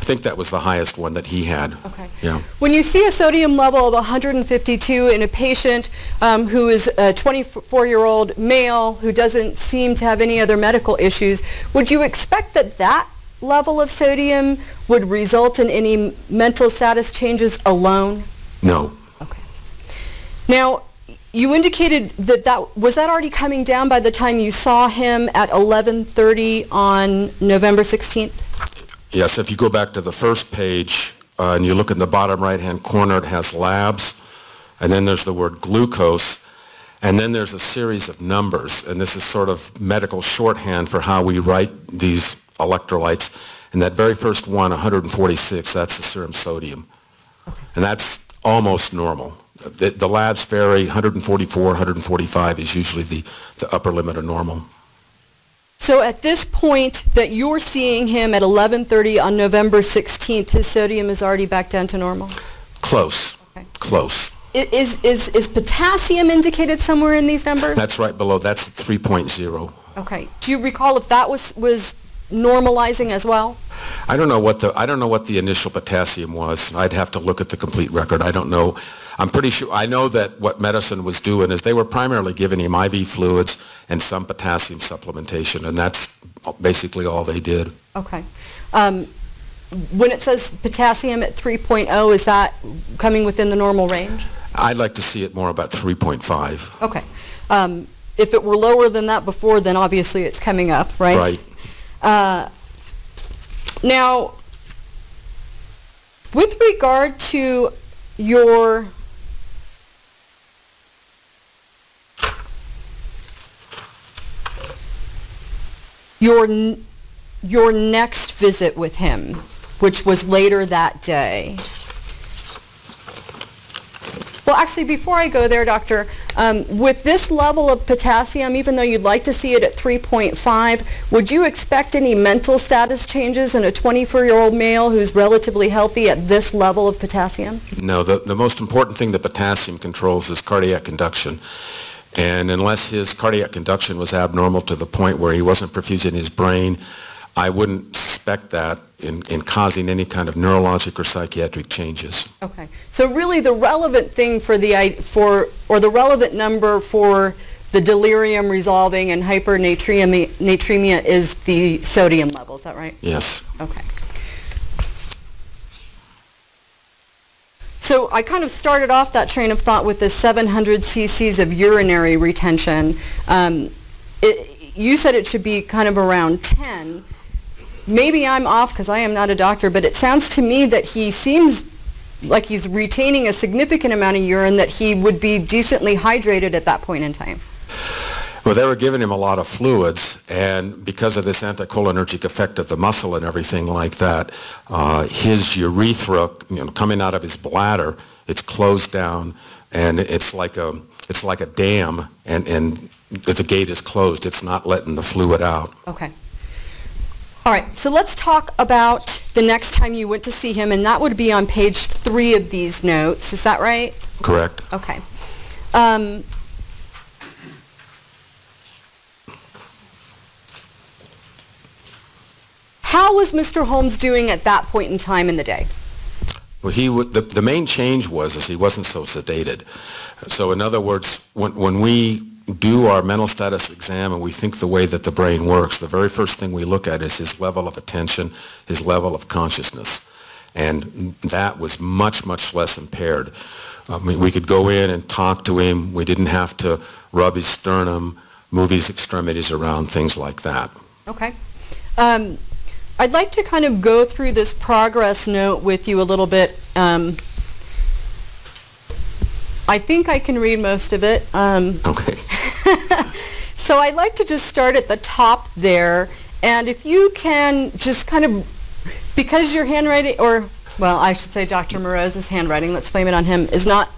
I think that was the highest one that he had. Okay. Yeah. When you see a sodium level of 152 in a patient um, who is a 24-year-old male who doesn't seem to have any other medical issues, would you expect that that level of sodium would result in any mental status changes alone? No. Okay. Now, you indicated that that, was that already coming down by the time you saw him at 11:30 on November 16th? Yes, if you go back to the first page uh, and you look in the bottom right-hand corner, it has labs, and then there's the word glucose, and then there's a series of numbers, and this is sort of medical shorthand for how we write these electrolytes. And that very first one, 146, that's the serum sodium. And that's almost normal. The, the labs vary, 144, 145 is usually the, the upper limit of normal. So at this point that you're seeing him at 11:30 on November 16th, his sodium is already back down to normal? Close, Okay. close. Is, is, is potassium indicated somewhere in these numbers? That's right below, that's 3.0. Okay. Do you recall if that was, was normalizing as well? I don't know what the, I don't know what the initial potassium was. I'd have to look at the complete record. I don't know. I'm pretty sure, I know that what medicine was doing is they were primarily giving him IV fluids and some potassium supplementation, and that's basically all they did. Okay. Um, When it says potassium at 3.0, is that coming within the normal range? I'd like to see it more about 3.5. Okay. Um, If it were lower than that before, then obviously it's coming up, right? Right. Uh, Now, with regard to your your your next visit with him, which was later that day. Well, actually, before I go there, Doctor, um, with this level of potassium, even though you'd like to see it at 3.5, would you expect any mental status changes in a 24-year-old male who's relatively healthy at this level of potassium? No, the, the most important thing that potassium controls is cardiac conduction. And unless his cardiac conduction was abnormal to the point where he wasn't perfusing his brain, I wouldn't suspect that in, in causing any kind of neurologic or psychiatric changes. Okay. So really, the relevant thing for the, for, or the relevant number for the delirium resolving and hypernatremia is the sodium level, is that right? Yes. Okay. So I kind of started off that train of thought with the 700 cc's of urinary retention. Um, it, you said it should be kind of around 10. Maybe I'm off because I am not a doctor, but it sounds to me that he seems like he's retaining a significant amount of urine that he would be decently hydrated at that point in time. Well, they were giving him a lot of fluids, and because of this anticholinergic effect of the muscle and everything like that, uh, his urethra, you know, coming out of his bladder, it's closed down, and it's like a, it's like a dam, and, and the gate is closed. It's not letting the fluid out. Okay. All right, so let's talk about the next time you went to see him, and that would be on page three of these notes. Is that right? Correct? Okay. Um, How was Mr. Holmes doing at that point in time in the day? Well, he the, the main change was is he wasn't so sedated. So in other words, when, when we do our mental status exam and we think the way that the brain works, the very first thing we look at is his level of attention, his level of consciousness. And that was much, much less impaired. I mean, we could go in and talk to him. We didn't have to rub his sternum, move his extremities around, things like that. Okay. Um, I'd like to kind of go through this progress note with you a little bit. Um, I think I can read most of it. Um, Okay. So I'd like to just start at the top there, and if you can just kind of, because your handwriting, or, well, I should say Dr. Morose's handwriting, let's blame it on him, is not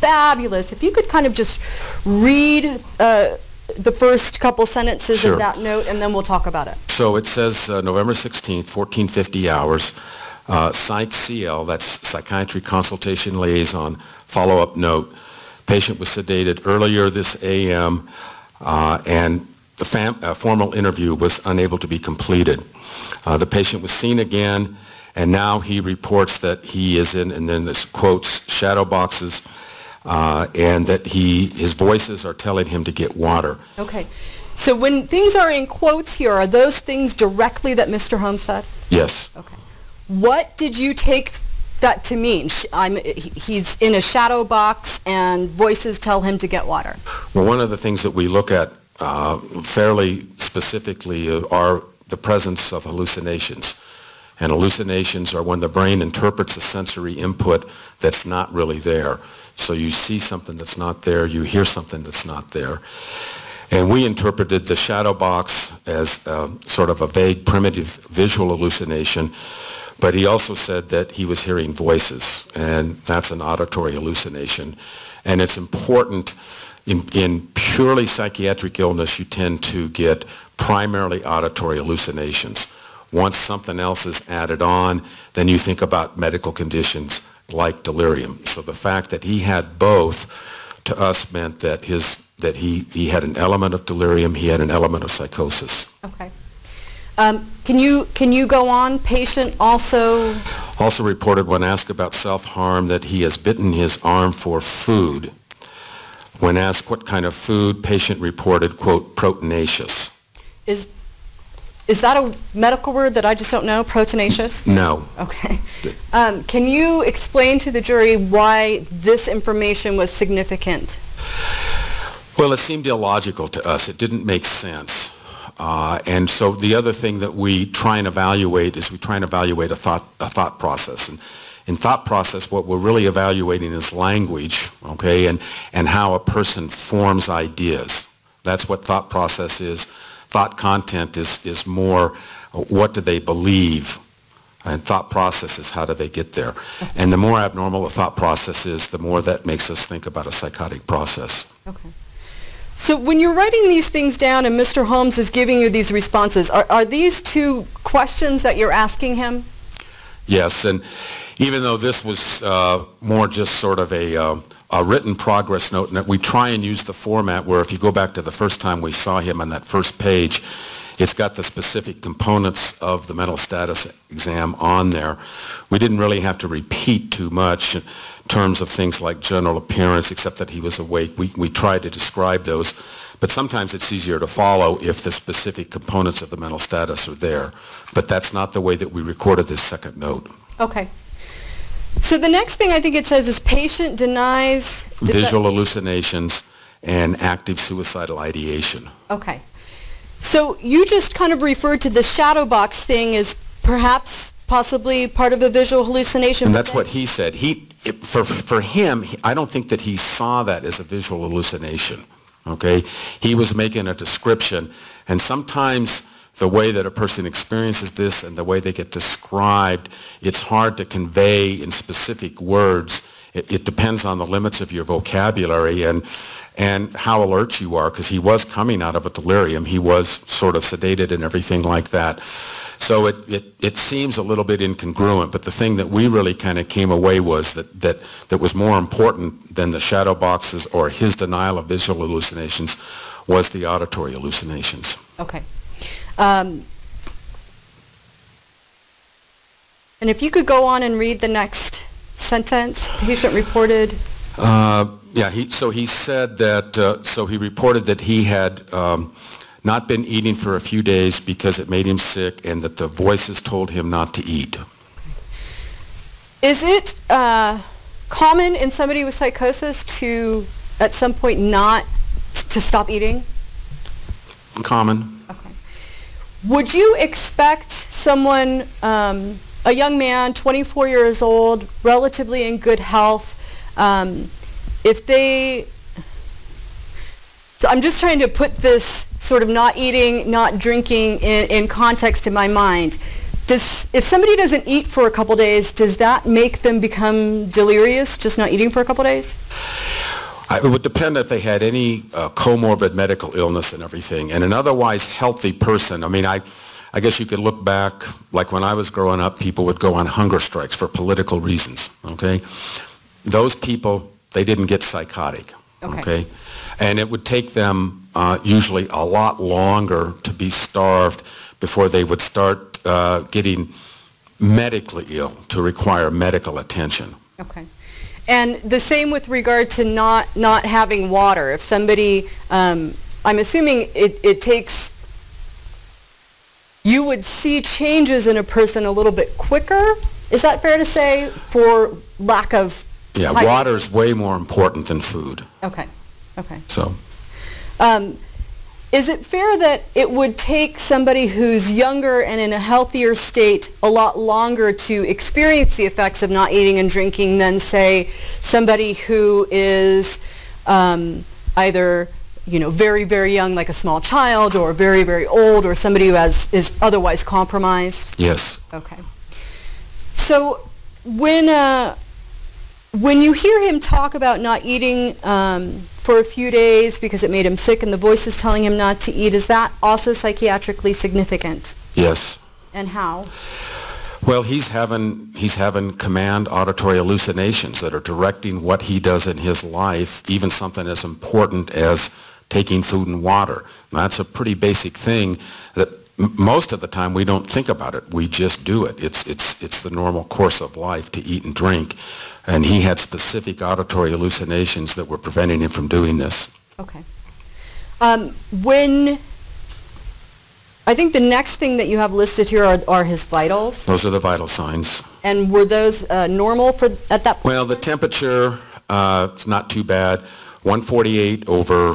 fabulous, if you could kind of just read uh, the first couple sentences Sure. of that note, and then we'll talk about it. So it says uh, November 16th, 1450 hours, uh, Psych CL, that's Psychiatry Consultation Liaison, follow-up note. Patient was sedated earlier this AM, uh, and the fam- uh, formal interview was unable to be completed. Uh, The patient was seen again, and now he reports that he is in, and then this quotes, shadow boxes, uh, and that he, his voices are telling him to get water. Okay. So when things are in quotes here, are those things directly that Mr. Holmes said? Yes. Okay. What did you take that to mean? Sh- I'm, he's in a shadow box and voices tell him to get water. Well, one of the things that we look at uh, fairly specifically uh, are the presence of hallucinations. And hallucinations are when the brain interprets a sensory input that's not really there. So you see something that's not there, you hear something that's not there. And we interpreted the shadow box as uh, sort of a vague, primitive visual hallucination, but he also said that he was hearing voices, and that's an auditory hallucination. And it's important, in, in purely psychiatric illness, you tend to get primarily auditory hallucinations. Once something else is added on, then you think about medical conditions like delirium. So the fact that he had both to us meant that his that he, he had an element of delirium, he had an element of psychosis. Okay. Um, Can you, can you go on? Patient also, Also reported when asked about self-harm that he has bitten his arm for food. When asked what kind of food, patient reported, quote, proteinaceous. is, is that a medical word that I just don't know? Proteinaceous? No. Okay. Um, Can you explain to the jury why this information was significant? Well, it seemed illogical to us. It didn't make sense. Uh, and so the other thing that we try and evaluate is we try and evaluate a thought, a thought process. And in thought process, what we're really evaluating is language, okay, and, and how a person forms ideas. That's what thought process is. Thought content is, is more what do they believe, and thought process is how do they get there. And the more abnormal a thought process is, the more that makes us think about a psychotic process. Okay. So when you're writing these things down and Mr. Holmes is giving you these responses, are, are these two questions that you're asking him? Yes, and even though this was uh, more just sort of a, uh, a written progress note, and we try and use the format where if you go back to the first time we saw him on that first page, it's got the specific components of the mental status exam on there. We didn't really have to repeat too much in terms of things like general appearance, except that he was awake. We, we tried to describe those, but sometimes it's easier to follow if the specific components of the mental status are there. But that's not the way that we recorded this second note. Okay. So the next thing I think it says is patient denies... is that- visual hallucinations, and active suicidal ideation. Okay. So you just kind of referred to the shadow box thing as perhaps possibly part of a visual hallucination. And but that's then- what he said. He, it- for, for him, he- I don't think that he saw that as a visual hallucination, okay? He was making a description, and sometimes the way that a person experiences this and the way they get described, it's hard to convey in specific words. It, it depends on the limits of your vocabulary and, and how alert you are, because he was coming out of a delirium. He was sort of sedated and everything like that. So it, it, it seems a little bit incongruent, but the thing that we really kind of came away was that, that, that was more important than the shadow boxes or his denial of visual hallucinations was the auditory hallucinations. Okay. Um, And if you could go on and read the next sentence, patient reported, Uh, yeah, he, so he said that, uh, so he reported that he had um, not been eating for a few days because it made him sick and that the voices told him not to eat. is it uh, common in somebody with psychosis to, at some point, not, to stop eating? Common. Would you expect someone, um, a young man, 24 years old, relatively in good health, um, if they So I'm just trying to put this sort of not eating, not drinking in, in context in my mind. Does, if somebody doesn't eat for a couple days, does that make them become delirious, just not eating for a couple days? It would depend if they had any uh, comorbid medical illness and everything. And an otherwise healthy person, I mean, I, I guess you could look back, like when I was growing up, people would go on hunger strikes for political reasons, okay? Those people, they didn't get psychotic, Okay. okay? And it would take them uh, usually a lot longer to be starved before they would start uh, getting medically ill, to require medical attention. Okay. And the same with regard to not, not having water. If somebody, um, I'm assuming it, it takes, you would see changes in a person a little bit quicker? Is that fair to say, for lack of? Yeah, water is way more important than food, Okay, okay. so. Um, is it fair that it would take somebody who's younger and in a healthier state a lot longer to experience the effects of not eating and drinking than, say, somebody who is um, either, you know, very, very young, like a small child, or very, very old, or somebody who has, is otherwise compromised? Yes. Okay. So when uh, when you hear him talk about not eating um, for a few days because it made him sick and the voice is telling him not to eat, is that also psychiatrically significant? Yes. And how? Well, he's having, he's having command auditory hallucinations that are directing what he does in his life, even something as important as taking food and water. That's a pretty basic thing that m- most of the time we don't think about it. We just do it. It's, it's, it's the normal course of life to eat and drink. And he had specific auditory hallucinations that were preventing him from doing this. Okay. Um, when I think the next thing that you have listed here are, are his vitals, Those are the vital signs. and were those uh, normal for at that point? Well, the temperature, uh, it's not too bad. 148 over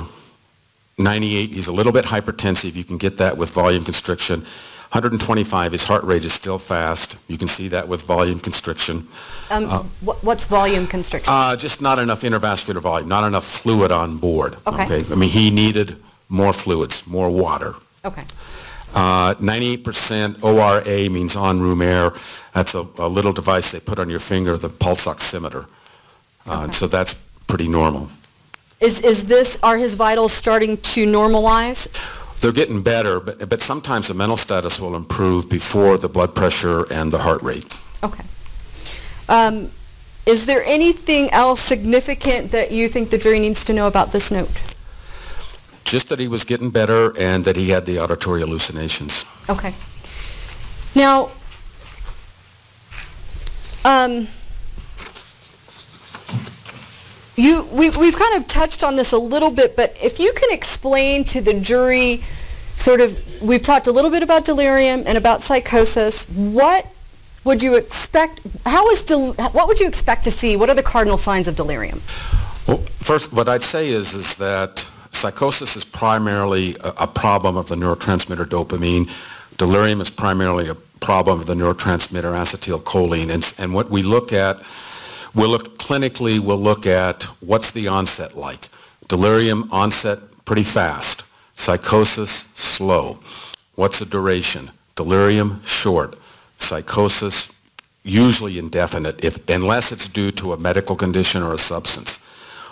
98, he's a little bit hypertensive. You can get that with volume constriction. 125, his heart rate is still fast. You can see that with volume constriction. Um, what, what's volume constriction? Uh, just not enough intravascular volume, not enough fluid on board. Okay. I mean, he needed more fluids, more water. okay. Uh, 98% ORA means on-room air. That's a, a little device they put on your finger, the pulse oximeter. Uh, Okay. So that's pretty normal. Is, is this, are his vitals starting to normalize? They're getting better, but, but sometimes the mental status will improve before the blood pressure and the heart rate. Okay. Um, is there anything else significant that you think the jury needs to know about this note? Just that he was getting better and that he had the auditory hallucinations. Okay. Now, um, you, we, we've kind of touched on this a little bit, but if you can explain to the jury, sort of, we've talked a little bit about delirium and about psychosis. What would you expect, how is, del, what would you expect to see? What are the cardinal signs of delirium? Well, first, what I'd say is, is that psychosis is primarily a, a problem of the neurotransmitter dopamine. Delirium is primarily a problem of the neurotransmitter acetylcholine. And, and what we look at, we'll look clinically, we'll look at what's the onset like. Delirium onset pretty fast. Psychosis slow. What's the duration? Delirium short. Psychosis usually indefinite, if, unless it's due to a medical condition or a substance.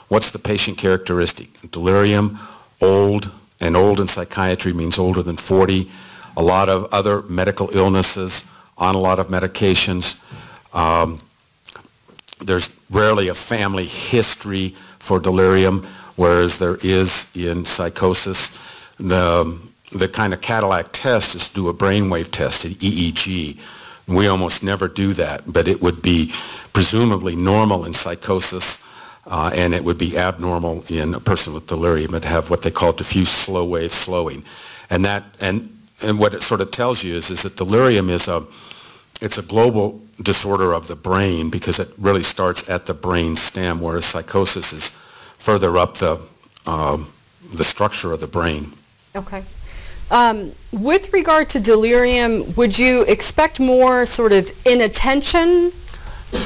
What's the patient characteristic? Delirium, old, and old in psychiatry means older than 40. A lot of other medical illnesses, on a lot of medications. Um, there's rarely a family history for delirium, whereas there is in psychosis. The, the kind of Cadillac test is to do a brainwave test, an EEG. We almost never do that, but it would be presumably normal in psychosis, uh, and it would be abnormal in a person with delirium. It'd have what they call diffuse slow wave slowing. And that, and, and what it sort of tells you is, is that delirium is a, it's a global disorder of the brain because it really starts at the brain stem, whereas psychosis is further up the, um, the structure of the brain. Okay. Um, with regard to delirium, would you expect more sort of inattention?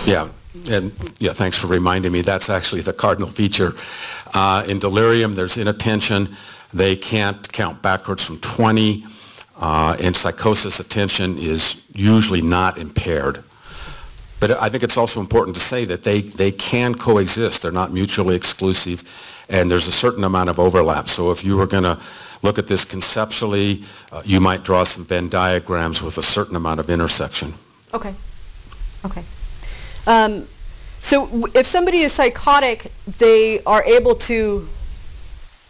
Yeah, And, yeah, thanks for reminding me, that's actually the cardinal feature. Uh, In delirium, there's inattention, they can't count backwards from 20. Uh, In psychosis, attention is usually not impaired. But I think it's also important to say that they, they can coexist, they're not mutually exclusive, and there's a certain amount of overlap. So if you were going to look at this conceptually, uh, you might draw some Venn diagrams with a certain amount of intersection. Okay, okay. Um, So w- if somebody is psychotic, they are able to,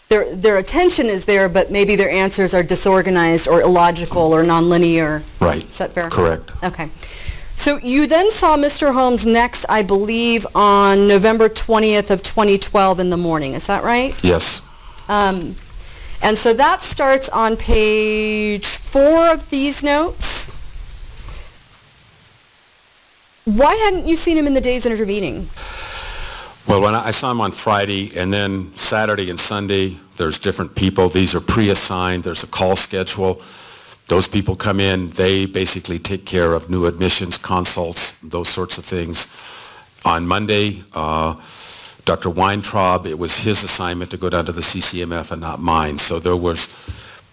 their, their attention is there, but maybe their answers are disorganized or illogical or nonlinear. Right. Is that fair? Correct. Okay. So you then saw Mr. Holmes next, I believe, on November 20th of 2012 in the morning. Is that right? Yes. Um, And so that starts on page four of these notes. Why hadn't you seen him in the days intervening? Well, when I I saw him on Friday, and then Saturday and Sunday, there's different people. These are pre-assigned. There's a call schedule. Those people come in. They basically take care of new admissions, consults, those sorts of things. On Monday, uh, Dr. Weintraub, it was his assignment to go down to the CCMF and not mine. So there was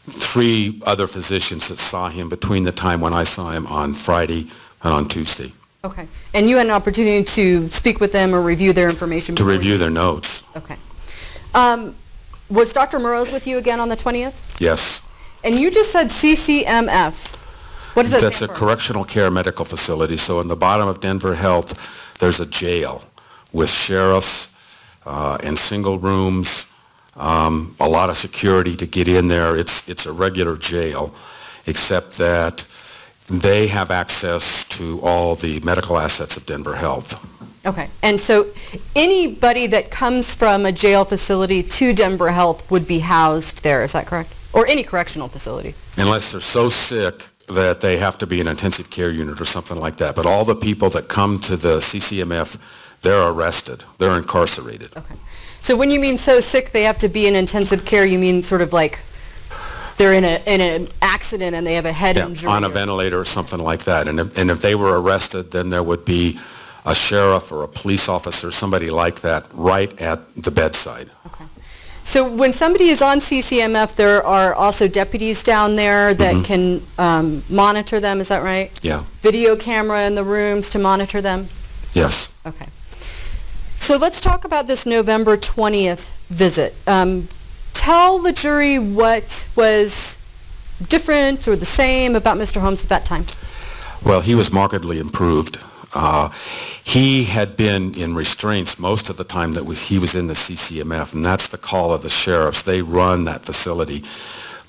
three other physicians that saw him between the time when I saw him on Friday and on Tuesday Okay. And you had an opportunity to speak with them or review their information? to review their notes. Okay. Um, Was Dr. Morose with you again on the 20th? Yes. And you just said CCMF. What does that That's a correctional care medical facility. So in the bottom of Denver Health, there's a jail with sheriffs uh, and single rooms, um, a lot of security to get in there. It's, it's a regular jail, except that they have access to all the medical assets of Denver Health. Okay. And so anybody that comes from a jail facility to Denver Health would be housed there, is that correct? Or any correctional facility? unless they're so sick that they have to be in an intensive care unit or something like that. But all the people that come to the CCMF, they're arrested, they're incarcerated. Okay. So when you mean so sick they have to be in intensive care, you mean sort of like they're in a, in an accident and they have a head Yeah, injury? on a ventilator or something like that. And if, and if they were arrested, then there would be a sheriff or a police officer, somebody like that, right at the bedside. So when somebody is on CCMF, there are also deputies down there that can um, monitor them, is that right? Yeah. Video camera in the rooms to monitor them? Yes. Okay. So let's talk about this November 20th visit. Um, Tell the jury what was different or the same about Mr. Holmes at that time. Well, he was markedly improved. Uh, he had been in restraints most of the time that was, he was in the CCMF, and that's the call of the sheriffs. They run that facility.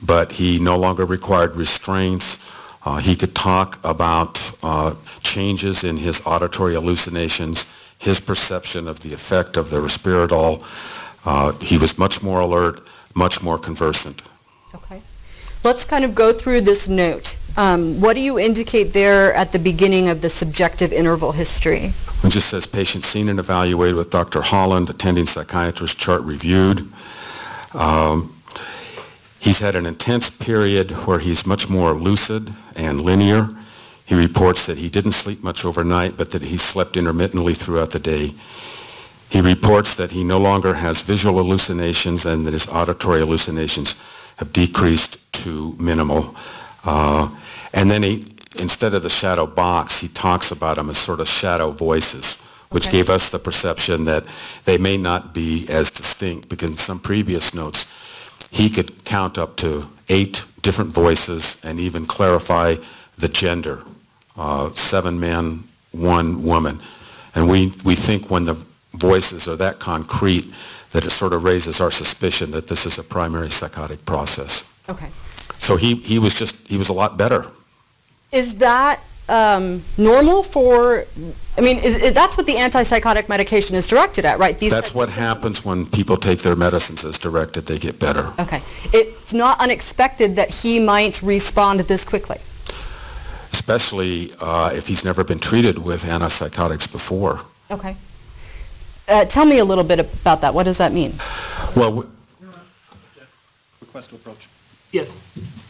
But he no longer required restraints. Uh, he could talk about uh, changes in his auditory hallucinations, his perception of the effect of the Risperdal. Uh, he was much more alert, much more conversant. Okay. Let's kind of go through this note. Um, What do you indicate there at the beginning of the subjective interval history? It just says patient seen and evaluated with Dr. Holland, attending psychiatrist, chart reviewed. Um, He's had an intense period where he's much more lucid and linear. He reports that he didn't sleep much overnight, but that he slept intermittently throughout the day. He reports that he no longer has visual hallucinations and that his auditory hallucinations have decreased to minimal. Uh, And then he, instead of the shadow box, he talks about them as sort of shadow voices, which Okay. gave us the perception that they may not be as distinct, because in some previous notes, he could count up to eight different voices and even clarify the gender, uh, seven men, one woman. And we, we think when the voices are that concrete, that it sort of raises our suspicion that this is a primary psychotic process. Okay. So he, he was just, he was a lot better. Is that um, normal for, I mean, is- is- that's what the antipsychotic medication is directed at, right? These That's what happens when people take their medicines as directed, they get better. Okay. It's not unexpected that he might respond this quickly. Especially uh, if he's never been treated with antipsychotics before. Okay. Uh, Tell me a little bit about that. What does that mean? Well, w- Request to approach. Yes.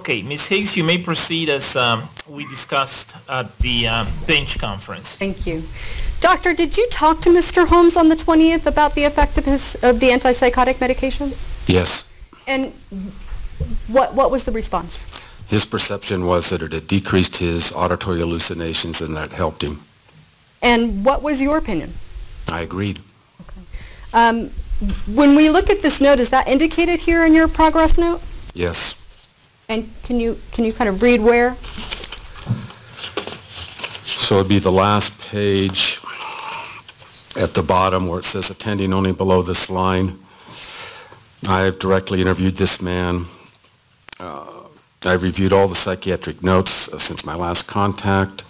Okay, Ms. Higgs, you may proceed as um, we discussed at the um, bench conference. Thank you. Doctor, did you talk to Mr. Holmes on the 20th about the effect of his, of the antipsychotic medication? Yes. And what, what was the response? His perception was that it had decreased his auditory hallucinations and that helped him. And what was your opinion? I agreed. Um, when we look at this note, is that indicated here in your progress note? Yes. And can you, can you kind of read where? So it'd be the last page at the bottom where it says attending only below this line. I've directly interviewed this man. Uh, I've reviewed all the psychiatric notes uh, since my last contact.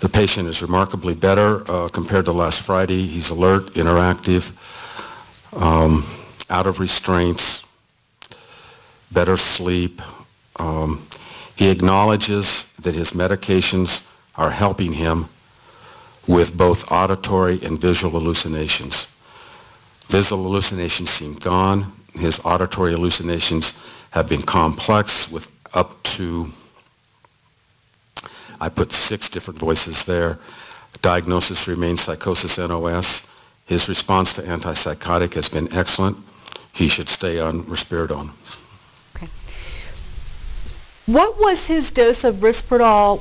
The patient is remarkably better uh, compared to last Friday. He's alert, interactive, um, out of restraints, better sleep. Um, He acknowledges that his medications are helping him with both auditory and visual hallucinations. Visual hallucinations seem gone. His auditory hallucinations have been complex with up to, I put six different voices there. Diagnosis remains psychosis NOS. His response to antipsychotic has been excellent. He should stay on risperidone. What was his dose of Risperdal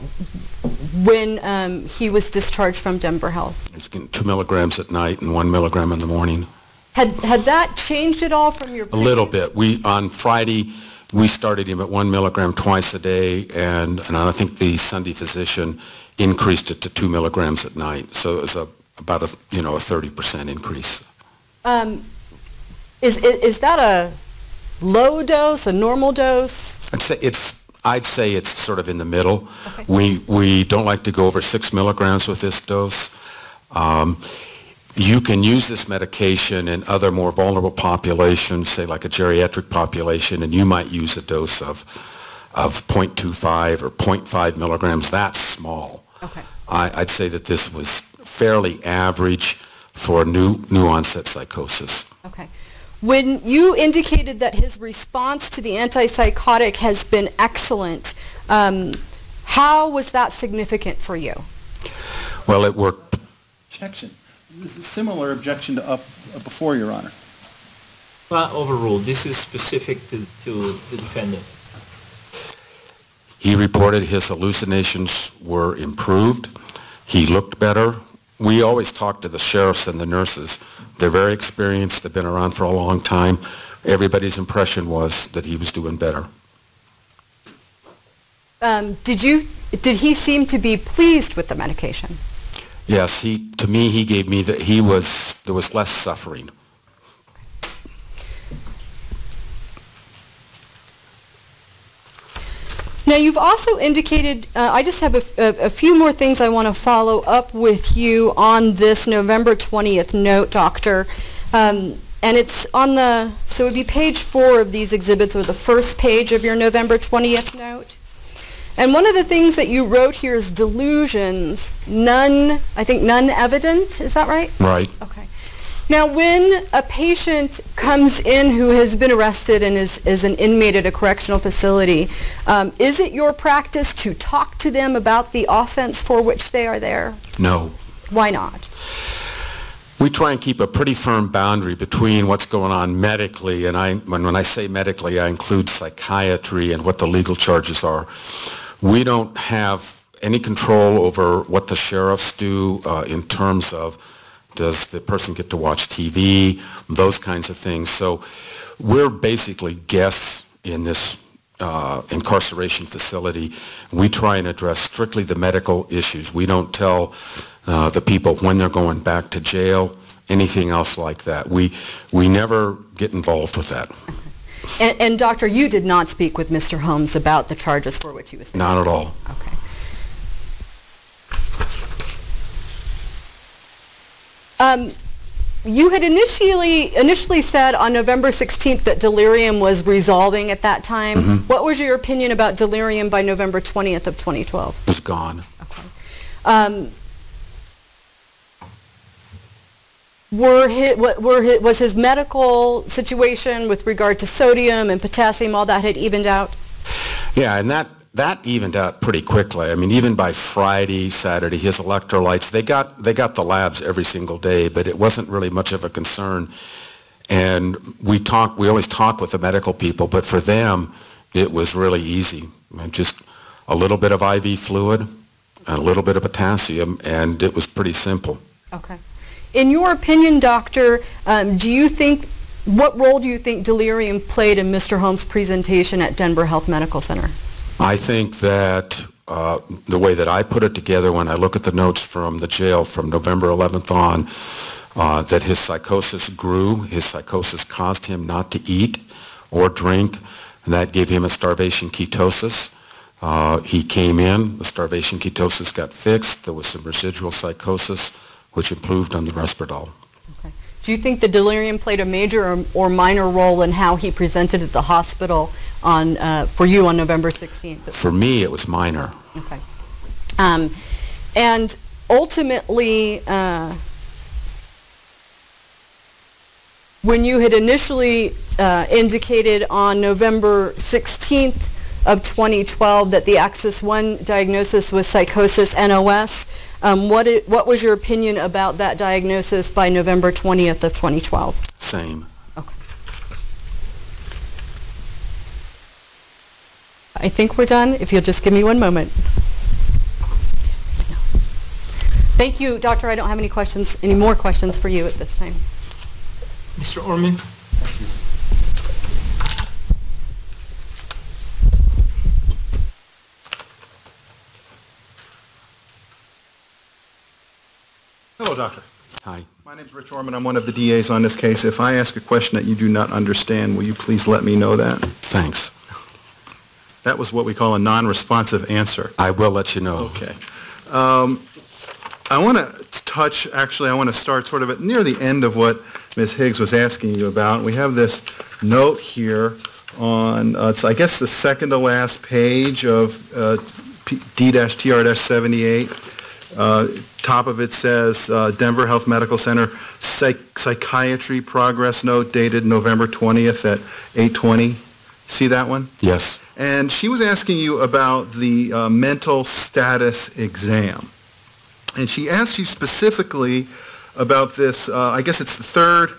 when um, he was discharged from Denver Health? He's getting two milligrams at night and one milligram in the morning. Had, had that changed at all from your? A little bit. We, on Friday, we started him at one milligram twice a day, and, and I think the Sunday physician increased it to two milligrams at night. So it was a, about a, you know, a 30% increase. Um, is, is, is that a low dose, a normal dose? I'd say it's, I'd say it's sort of in the middle. Okay. We, we don't like to go over six milligrams with this dose. Um, you can use this medication in other more vulnerable populations, say like a geriatric population, and you might use a dose of, of 0.25 or 0.5 milligrams. That's small. Okay. I, I'd say that this was fairly average for new, new onset psychosis. Okay. When you indicated that his response to the antipsychotic has been excellent, um, how was that significant for you? Well, it worked Objection. This is similar objection to up, uh, before, Your Honor. Not overruled. This is specific to, to the defendant. He reported his hallucinations were improved. He looked better. We always talk to the sheriffs and the nurses. They're very experienced. They've been around for a long time. Everybody's impression was that he was doing better. Um, did you, did he seem to be pleased with the medication? Yes, he, to me, he gave me that he was, there was less suffering. Now, you've also indicated, uh, I just have a, a- a few more things I want to follow up with you on this November 20th note, Doctor. Um, And it's on the, so it would be page four of these exhibits, or the first page of your November 20th note. And one of the things that you wrote here is delusions, none, I think none evident, is that right? Right. Okay. Now, when a patient comes in who has been arrested and is, is an inmate at a correctional facility, um, is it your practice to talk to them about the offense for which they are there? No. Why not? We try and keep a pretty firm boundary between what's going on medically, and I, when, when I say medically, I include psychiatry and what the legal charges are. We don't have any control over what the sheriffs do uh, in terms of does the person get to watch TV, those kinds of things. So we're basically guests in this uh, incarceration facility. We try and address strictly the medical issues. We don't tell uh, the people when they're going back to jail, anything else like that. We, we never get involved with that, And, and Doctor, you did not speak with Mr. Holmes about the charges for which he was not at all. Okay. Um, you had initially, initially said on November 16th that delirium was resolving at that time. What was your opinion about delirium by November 20th of 2012? It was gone. Okay. Um, were his, were his, was his medical situation with regard to sodium and potassium, all that had evened out? Yeah, and that, that evened out pretty quickly. I mean, even by Friday, Saturday, his electrolytes, they got, they got the labs every single day, but it wasn't really much of a concern. And we talk, we always talk with the medical people, but for them, it was really easy. I mean, Just a little bit of IV fluid, and a little bit of potassium, and it was pretty simple. Okay. In your opinion, doctor, um, do you think, what role do you think delirium played in Mr. Holmes' presentation at Denver Health Medical Center? I think that uh, the way that I put it together when I look at the notes from the jail from November 11th on, uh, that his psychosis grew, his psychosis caused him not to eat or drink, and that gave him a starvation ketosis. Uh, He came in, the starvation ketosis got fixed, there was some residual psychosis, which improved on the Risperdal. Do you think the delirium played a major or, or minor role in how he presented at the hospital on, uh, for you on November 16th? For me, it was minor. Okay. Um, and ultimately, uh, when you had initially uh, indicated on November 16th of 2012 that the Axis 1 diagnosis was psychosis NOS, um, what, i- what was your opinion about that diagnosis by November 20th of 2012? Same. Okay. I think we're done, if you'll just give me one moment. Thank you, Doctor. I don't have any questions, any more questions for you at this time. Mr. Orman? Hello, Doctor. Hi. My name is Rich Orman. I'm one of the DAs on this case. If I ask a question that you do not understand, will you please let me know that? Thanks. That was what we call a non-responsive answer. I will let you know. Okay. Um, I want to touch, actually, I want to start sort of at near the end of what Ms. Higgs was asking you about. We have this note here on, uh, it's, I guess, the second to last page of uh, P- D-TR-78. Uh, Top of it says uh, Denver Health Medical Center Psych- Psychiatry Progress Note dated November 20th at 8:20. See that one? Yes. And she was asking you about the uh, mental status exam. And she asked you specifically about this, uh, I guess it's the third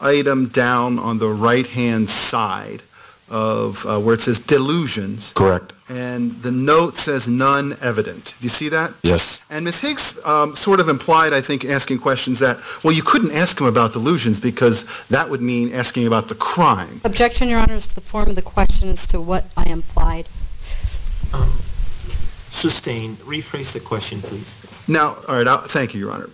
item down on the right-hand side of uh, where it says delusions, Correct. and the note says none evident. Do you see that? Yes. And Ms. Higgs um, sort of implied, I think, asking questions that, well, you couldn't ask him about delusions because that would mean asking about the crime. Objection, Your Honor, is to the form of the question as to what I implied. Um, Sustained. Rephrase the question, please. Now, all right, I'll- thank you, Your Honor.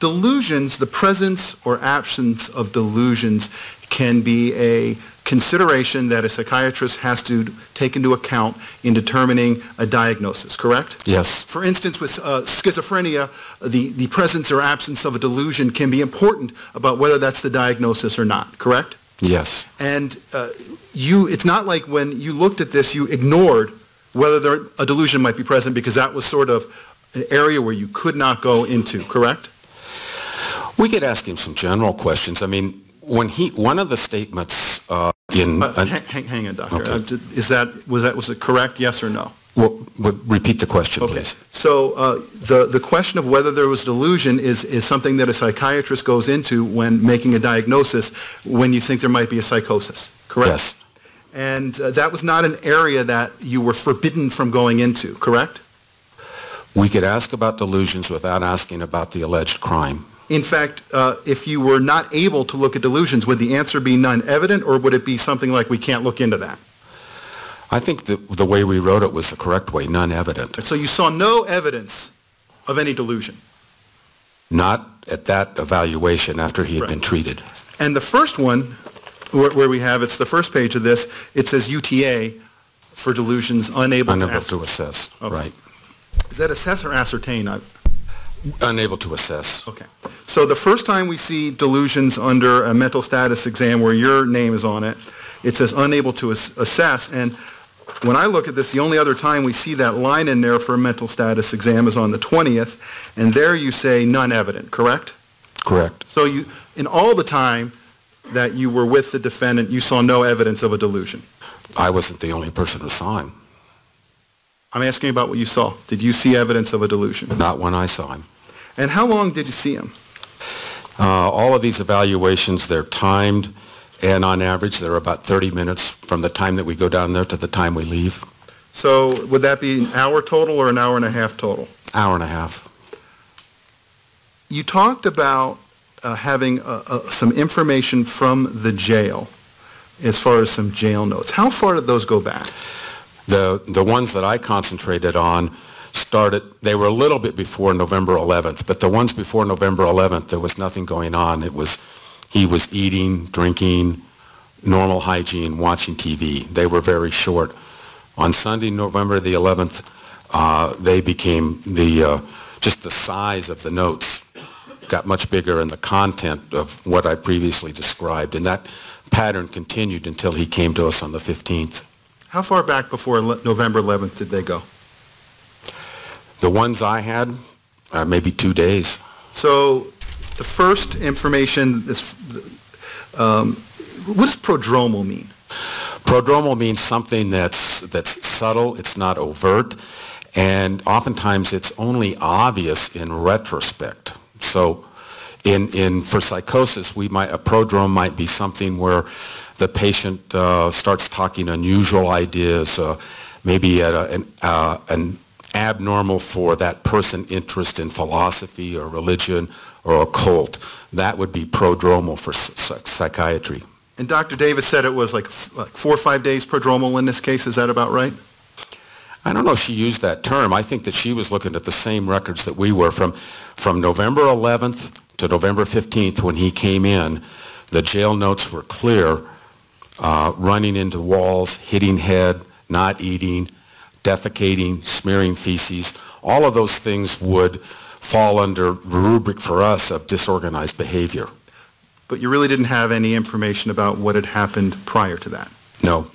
Delusions, the presence or absence of delusions can be a consideration that a psychiatrist has to take into account in determining a diagnosis, correct? Yes. For instance, with uh, schizophrenia, the, the presence or absence of a delusion can be important about whether that's the diagnosis or not, correct? Yes. And uh, you, it's not like when you looked at this, you ignored whether there, a delusion might be present because that was sort of an area where you could not go into, correct? We could ask him some general questions. I mean, when he, one of the statements uh, in, Uh, uh, hang, hang- hang on, Doctor. Okay. Uh, did- Is that, was that, was it correct, yes or no? well, well, repeat the question, Okay. please. So uh, the, the question of whether there was delusion is, is something that a psychiatrist goes into when making a diagnosis when you think there might be a psychosis, correct? Yes. And uh, that was not an area that you were forbidden from going into, correct? We could ask about delusions without asking about the alleged crime. In fact, uh, if you were not able to look at delusions, would the answer be none evident, or would it be something like we can't look into that? I think the, the way we wrote it was the correct way, none evident. So you saw no evidence of any delusion. Not at that evaluation after he had been treated. And the first one, where, where we have, it's the first page of this, it says UTA for delusions unable to Unable ask. to assess, Okay. right. Is that assess or ascertain? I- Unable to assess. Okay. So the first time we see delusions under a mental status exam where your name is on it, it says unable to ass- assess. And when I look at this, the only other time we see that line in there for a mental status exam is on the 20th, and there you say none evident, correct? Correct. So you, in all the time that you were with the defendant, you saw no evidence of a delusion. I wasn't the only person who saw him, I'm asking about what you saw. Did you see evidence of a delusion? not when I saw him. And how long did you see him? Uh, All of these evaluations, they're timed, and on average, they're about 30 minutes from the time that we go down there to the time we leave. So would that be an hour total or an hour and a half total? Hour and a half. You talked about uh, having uh, uh, some information from the jail as far as some jail notes. How far did those go back? The, the ones that I concentrated on started, they were a little bit before November 11th, but the ones before November 11th, there was nothing going on. It was, he was eating, drinking, normal hygiene, watching TV. They were very short. On Sunday, November the 11th, uh, they became the, uh, just the size of the notes got much bigger and the content of what I previously described. And that pattern continued until he came to us on the 15th. How far back before November 11th did they go? The ones I had, uh, maybe two days. So the first information is, um, what does prodromal mean? Prodromal means something that's, that's subtle, it's not overt, and oftentimes it's only obvious in retrospect. So in, in, for psychosis, we might, a prodrome might be something where the patient uh, starts talking unusual ideas, uh, maybe at a, an, uh, an abnormal for that person interest in philosophy or religion or occult. That would be prodromal for psychiatry. And Dr. Davis said it was like like four or five days prodromal in this case. Is that about right? I don't know if she used that term. I think that she was looking at the same records that we were from, from November 11th to November 15th when he came in. The jail notes were clear, uh, running into walls, hitting head, not eating, defecating, smearing feces. All of those things would fall under the rubric for us of disorganized behavior. But you really didn't have any information about what had happened prior to that? No,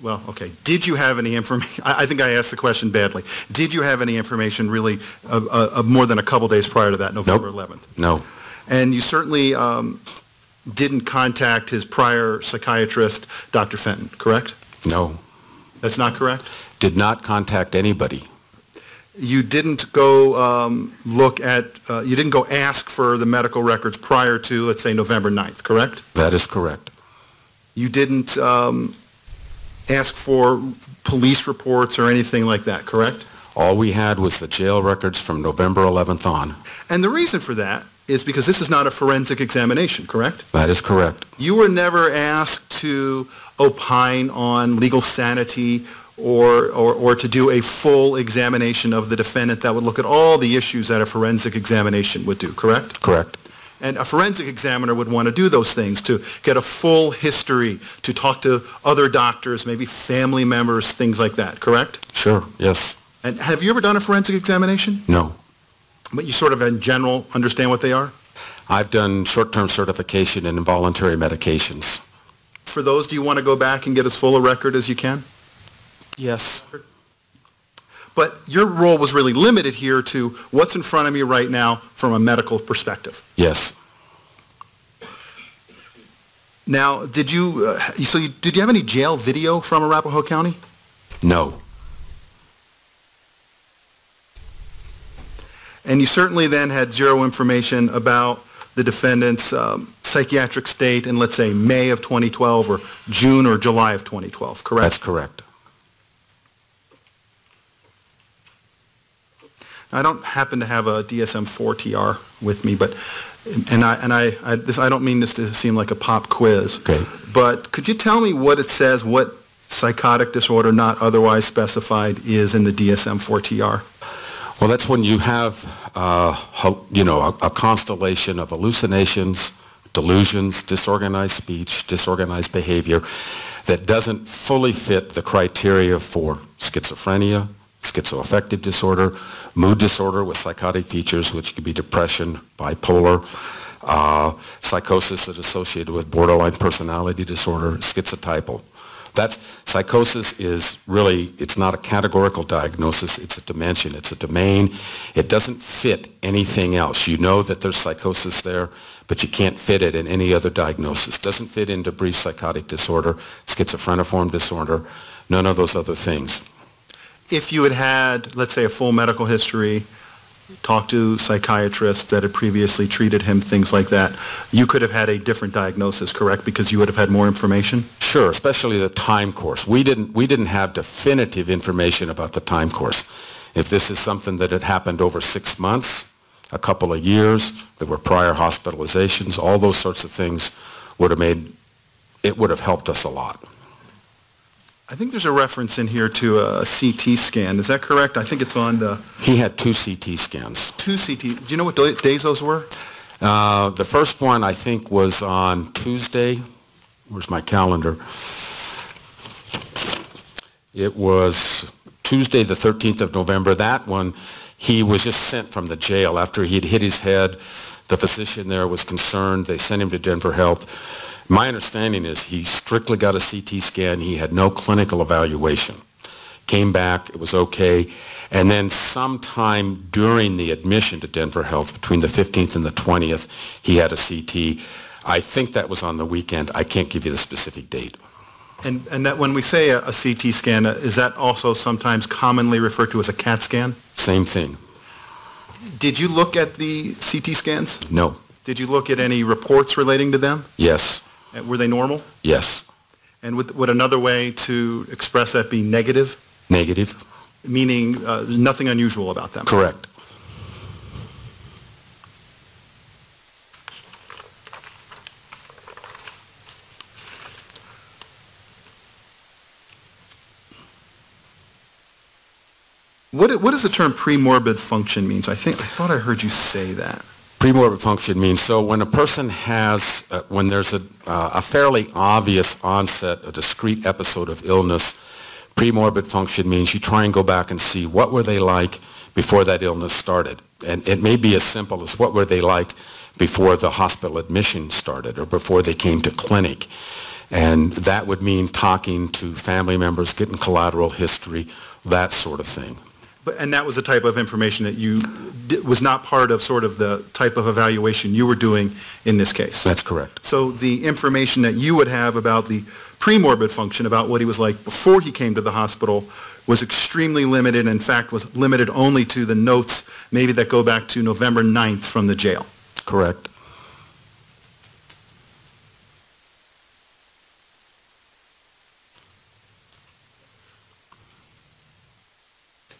Well, okay. Did you have any information? I think I asked the question badly. Did you have any information really of of more than a couple days prior to that, November 11th? no, And you certainly um, didn't contact his prior psychiatrist, Dr. Fenton, correct? no. That's not correct? Did not contact anybody. You didn't go um, look at, uh, you didn't go ask for the medical records prior to, let's say, November 9th, correct? That is correct. You didn't um, ask for police reports or anything like that, correct? All we had was the jail records from November 11th on. And the reason for that is because this is not a forensic examination, correct? That is correct. You were never asked to opine on legal sanity or, or, or to do a full examination of the defendant that would look at all the issues that a forensic examination would do, correct? Correct. And a forensic examiner would want to do those things, to get a full history, to talk to other doctors, maybe family members, things like that, correct? Sure, yes. And have you ever done a forensic examination? No. But you sort of in general understand what they are? I've done short-term certification in involuntary medications. For those, do you want to go back and get as full a record as you can? Yes. But your role was really limited here to what's in front of me right now from a medical perspective. Yes. Now, did you, uh, so you, did you have any jail video from Arapahoe County? No. And you certainly then had zero information about the defendant's um, psychiatric state in, let's say, May of 2012 or June or July of 2012, correct? That's correct. I don't happen to have a DSM-4 TR with me, but, and I, and I, I, this, I don't mean this to seem like a pop quiz, Okay. but could you tell me what it says, what psychotic disorder not otherwise specified is in the DSM-4 TR? Well, that's when you have, uh, you know, a, a constellation of hallucinations, delusions, disorganized speech, disorganized behavior that doesn't fully fit the criteria for schizophrenia, schizoaffective disorder, mood disorder with psychotic features, which could be depression, bipolar, uh, psychosis that's associated with borderline personality disorder, schizotypal. That's, psychosis is really, it's not a categorical diagnosis, it's a dimension, it's a domain. It doesn't fit anything else. You know that there's psychosis there, but you can't fit it in any other diagnosis. Doesn't fit into brief psychotic disorder, schizophreniform disorder, none of those other things. If you had had, let's say, a full medical history, talked to psychiatrists that had previously treated him, things like that, you could have had a different diagnosis, correct? Because you would have had more information? Sure, especially the time course. We didn't, we didn't have definitive information about the time course. If this is something that had happened over six months, a couple of years, there were prior hospitalizations, all those sorts of things would have made, it would have helped us a lot. I think there's a reference in here to a CT scan. Is that correct? I think it's on the He had two CT scans. two CT. Do you know what da- days those were? Uh, The first one, I think, was on Tuesday. Where's my calendar? It was Tuesday, the 13th of November. That one, he was just sent from the jail after he'd hit his head. The physician there was concerned. They sent him to Denver Health. My understanding is he strictly got a CT scan. He had no clinical evaluation. Came back, it was okay. And then sometime during the admission to Denver Health, between the 15th and the 20th, he had a CT. I think that was on the weekend. I can't give you the specific date. And, and that when we say a, a CT scan, uh, is that also sometimes commonly referred to as a CAT scan? Same thing. Did you look at the CT scans? No. Did you look at any reports relating to them? Yes. Uh, Were they normal? Yes. And would, would another way to express that be negative? negative, Negative. meaning uh, nothing unusual about them? Correct. What, what does the term premorbid function means? I think, I thought I heard you say that. Premorbid function means, so when a person has, uh, when there's a, uh, a fairly obvious onset, a discrete episode of illness, premorbid function means you try and go back and see what were they like before that illness started. And it may be as simple as what were they like before the hospital admission started or before they came to clinic. And that would mean talking to family members, getting collateral history, that sort of thing. And that was the type of information that you, was not part of sort of the type of evaluation you were doing in this case? That's correct. So the information that you would have about the premorbid function, about what he was like before he came to the hospital, was extremely limited, in fact, was limited only to the notes maybe that go back to November 9th from the jail. Correct.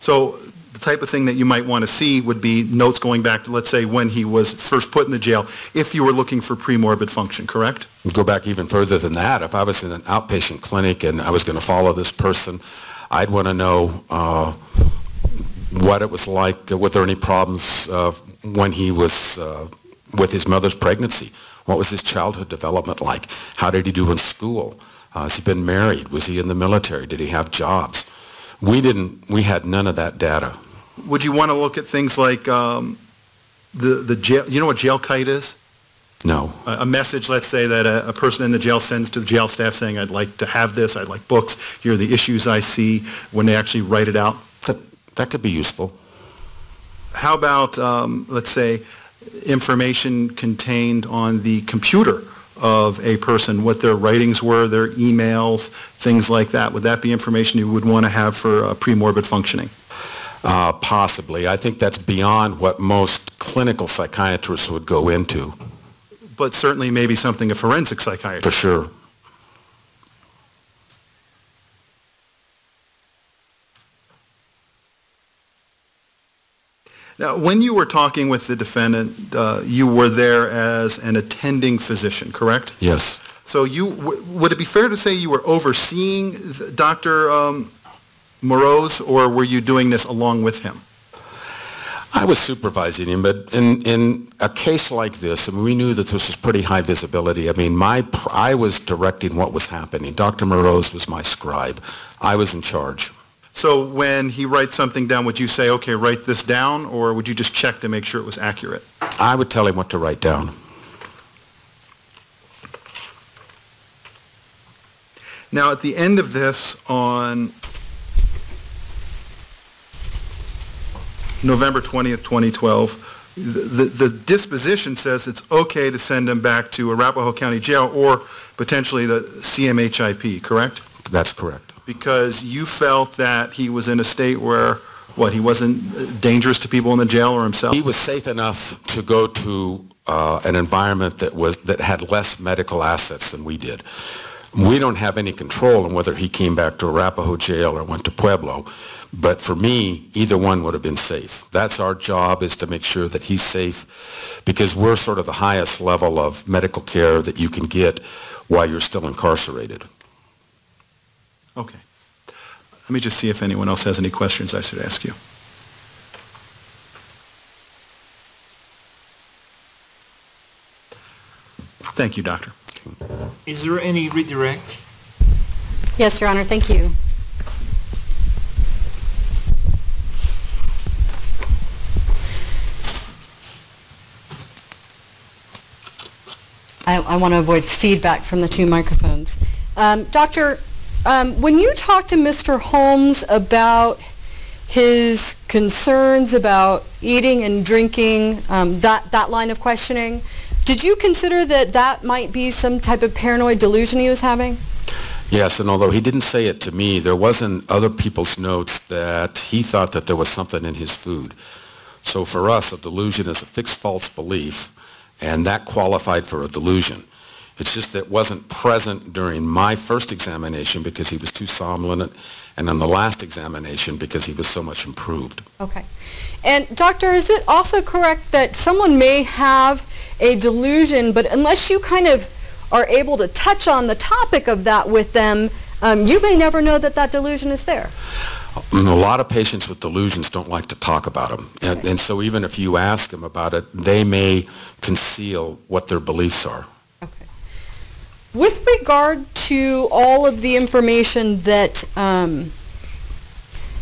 So the type of thing that you might want to see would be notes going back to, let's say, when he was first put in the jail, if you were looking for premorbid function, correct? Go back even further than that. If I was in an outpatient clinic and I was going to follow this person, I'd want to know uh, what it was like, uh, were there any problems uh, when he was uh, with his mother's pregnancy? What was his childhood development like? How did he do in school? Uh, has he been married? Was he in the military? Did he have jobs? We didn't, we had none of that data. Would you want to look at things like um, the, the jail, you know what jail kite is? No. a a message, let's say, that a, a person in the jail sends to the jail staff saying, I'd like to have this, I'd like books, here are the issues I see, when they actually write it out. That, that could be useful. How about, um, let's say, information contained on the computer of a person, what their writings were, their emails, things like that? Would that be information you would want to have for uh, premorbid functioning? Uh, possibly. I think that's beyond what most clinical psychiatrists would go into, But certainly maybe something a forensic psychiatrist. for sure. Now, when you were talking with the defendant, uh, you were there as an attending physician, correct? Yes. So you, w- would it be fair to say you were overseeing Dr. um, Moroz, or were you doing this along with him? I was supervising him, but in, in a case like this, I mean, we knew that this was pretty high visibility. I mean, my, pr- I was directing what was happening. Dr. Moroz was my scribe. I was in charge. So when he writes something down, would you say, okay, write this down, or would you just check to make sure it was accurate? I would tell him what to write down. Now, at the end of this, on November 20th, 2012, the the disposition says it's okay to send him back to Arapahoe County Jail or potentially the CMHIP, correct? That's correct. Because you felt that he was in a state where, what, he wasn't dangerous to people in the jail or himself? He was safe enough to go to uh, an environment that was, that had less medical assets than we did. We don't have any control on whether he came back to Arapahoe Jail or went to Pueblo, but for me, either one would have been safe. That's our job, is to make sure that he's safe, because we're sort of the highest level of medical care that you can get while you're still incarcerated. Okay. Let me just see if anyone else has any questions I should ask you. Thank you, Doctor. Is there any redirect? Yes, Your Honor, thank you. I, I want to avoid feedback from the two microphones. Um, Doctor, um, when you talked to Mr. Holmes about his concerns about eating and drinking, um, that, that line of questioning, did you consider that that might be some type of paranoid delusion he was having? Yes, and although he didn't say it to me, there was in other people's notes that he thought that there was something in his food. So for us, a delusion is a fixed false belief, and that qualified for a delusion. It's just that it wasn't present during my first examination because he was too somnolent, and on the last examination because he was so much improved. Okay. And doctor, is it also correct that someone may have a delusion, but unless you kind of are able to touch on the topic of that with them, um, you may never know that that delusion is there. A lot of patients with delusions don't like to talk about them. And, and so even if you ask them about it, they may conceal what their beliefs are. With regard to all of the information that um,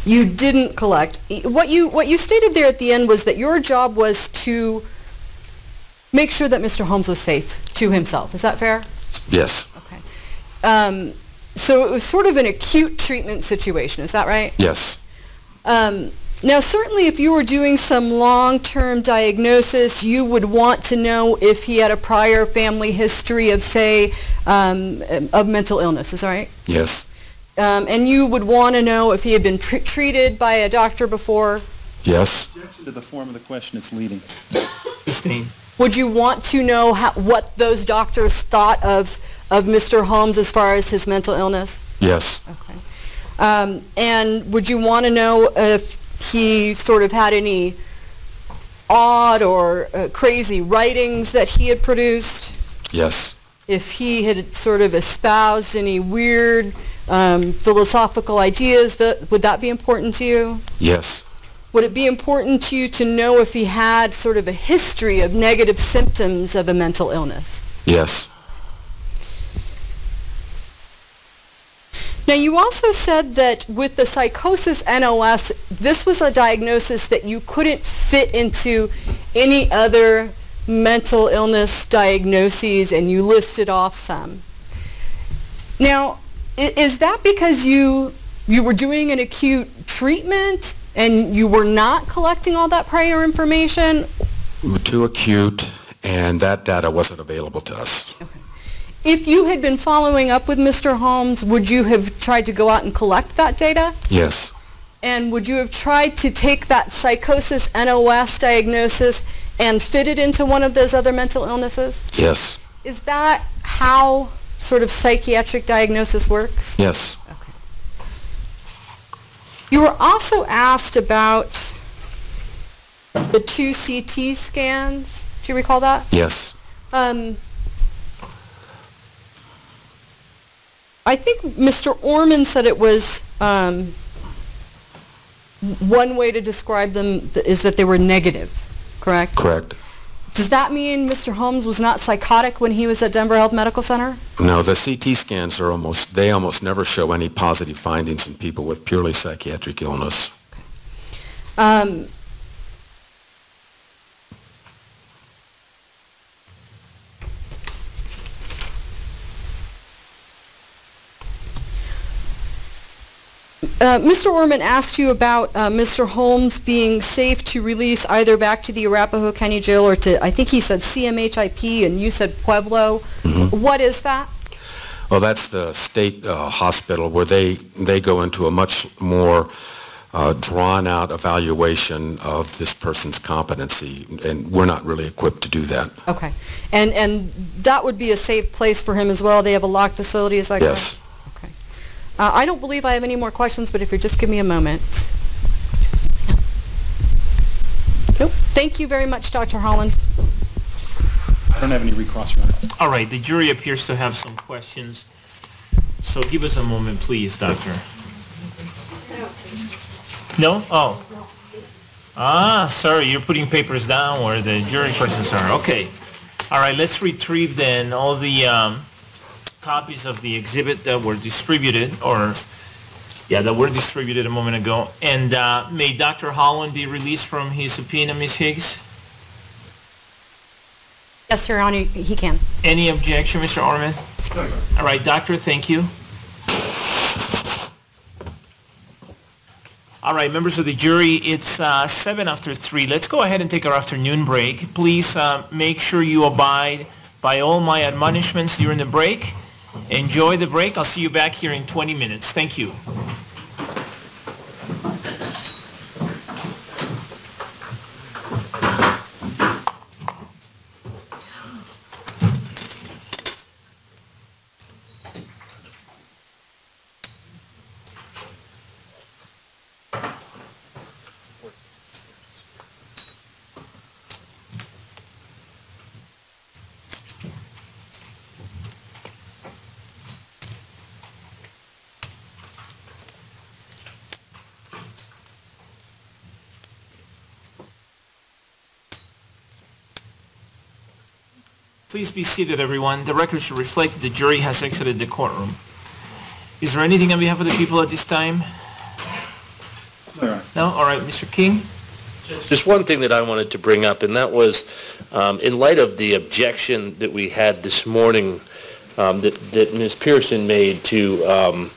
you didn't collect, what you what you stated there at the end was that your job was to make sure that Mr. Holmes was safe to himself. Is that fair? Yes, Okay. Um, so it was sort of an acute treatment situation. Is that right? yes, Um, now, certainly if you were doing some long-term diagnosis, you would want to know if he had a prior family history of, say, um, of mental illness. Is that right? yes, Um, and you would want to know if he had been pre- treated by a doctor before. yes, Objection to the form of the question it's leading. Sustained. Would you want to know how, what those doctors thought of, of Mr. Holmes as far as his mental illness? yes, Okay. Um, and would you want to know if he sort of had any odd or uh, crazy writings that he had produced? yes, If he had sort of espoused any weird um, philosophical ideas, that, would that be important to you? yes, Would it be important to you to know if he had sort of a history of negative symptoms of a mental illness? yes, Now, you also said that with the psychosis NOS, this was a diagnosis that you couldn't fit into any other mental illness diagnoses, and you listed off some. Now, is that because you you were doing an acute treatment and you were not collecting all that prior information, too acute, and that data wasn't available to us. If you had been following up with Mr. Holmes, would you have tried to go out and collect that data? Yes, And would you have tried to take that psychosis NOS diagnosis and fit it into one of those other mental illnesses? yes, Is that how sort of psychiatric diagnosis works? yes, Okay. You were also asked about the two CT scans. Do you recall that? yes, Um, I think Mr. Orman said it was, um, one way to describe them th- is that they were negative, correct? correct. Does that mean Mr. Holmes was not psychotic when he was at Denver Health Medical Center? No, the CT scans are almost, they almost never show any positive findings in people with purely psychiatric illness. Um, Uh, Mr. Orman asked you about uh, Mr. Holmes being safe to release either back to the Arapahoe County Jail or to, I think he said CMHIP and you said Pueblo. What is that? Well, that's the state uh, hospital where they, they go into a much more uh, drawn-out evaluation of this person's competency, and we're not really equipped to do that. Okay. And, and that would be a safe place for him as well? They have a locked facility, is that correct? Yes. Okay. Uh, I don't believe I have any more questions, but if you just give me a moment. Nope. Thank you very much, Dr. Holland. I don't have any recross, Your Honor. All right, the jury appears to have some questions. So give us a moment, please, doctor. No? Oh. Ah, sorry, you're putting papers down where the jury questions are. Okay. All right, let's retrieve then all the um, copies of the exhibit that were distributed, or, yeah, that were distributed a moment ago. And uh, may Dr. Holland be released from his subpoena, Ms. Higgs? Yes, Your Honor, he can. Any objection, Mr. Orman? All right, doctor, thank you. All right, members of the jury, it's uh, seven after three. Let's go ahead and take our afternoon break. Please uh, make sure you abide by all my admonishments during the break. Enjoy the break. I'll see you back here in 20 minutes. Thank you. Please be seated, everyone. The record should reflect that the jury has exited the courtroom. Is there anything on behalf of the people at this time? No, No? All right, Mr. King? Just one thing that I wanted to bring up, and that was, um, in light of the objection that we had this morning, um, that, that Ms. Pearson made to, um,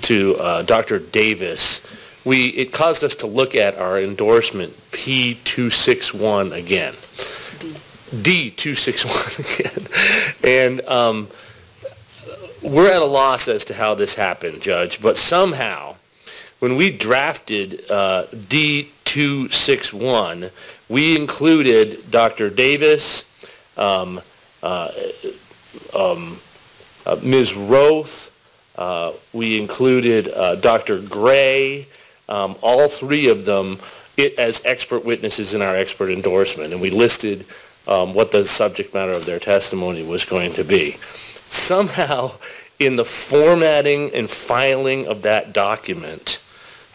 to uh, Dr. Davis, we, it caused us to look at our endorsement P261 again. D261 again. And um, we're at a loss as to how this happened, Judge, but somehow, when we drafted uh, D261, we included Dr. Davis, um, uh, um, uh, Ms. Roth, uh, we included uh, Dr. Gray, um, all three of them it, as expert witnesses in our expert endorsement, and we listed um, what the subject matter of their testimony was going to be. Somehow, in the formatting and filing of that document,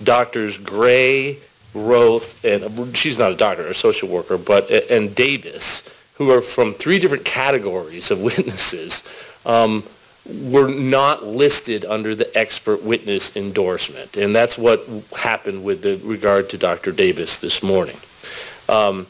Doctors Gray, Roth, and she's not a doctor, a social worker, but and Davis, who are from three different categories of witnesses, um, were not listed under the expert witness endorsement, and that's what happened with the regard to Dr. Davis this morning. Um,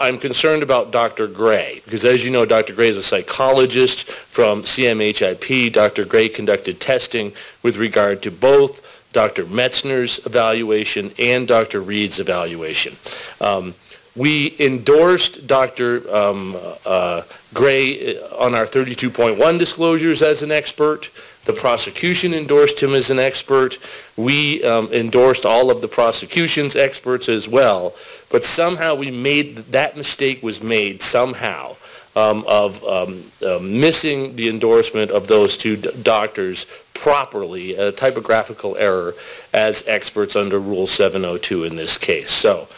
I'm concerned about Dr. Gray, because as you know, Dr. Gray is a psychologist from CMHIP. Dr. Gray conducted testing with regard to both Dr. Metzner's evaluation and Dr. Reid's evaluation. Um, we endorsed Dr. Um, uh, Gray on our 32.1 disclosures as an expert. The prosecution endorsed him as an expert. We um, endorsed all of the prosecution's experts as well. But somehow we made, that mistake was made somehow um, of um, uh, missing the endorsement of those two doctors properly, a typographical error, as experts under Rule 702 in this case. So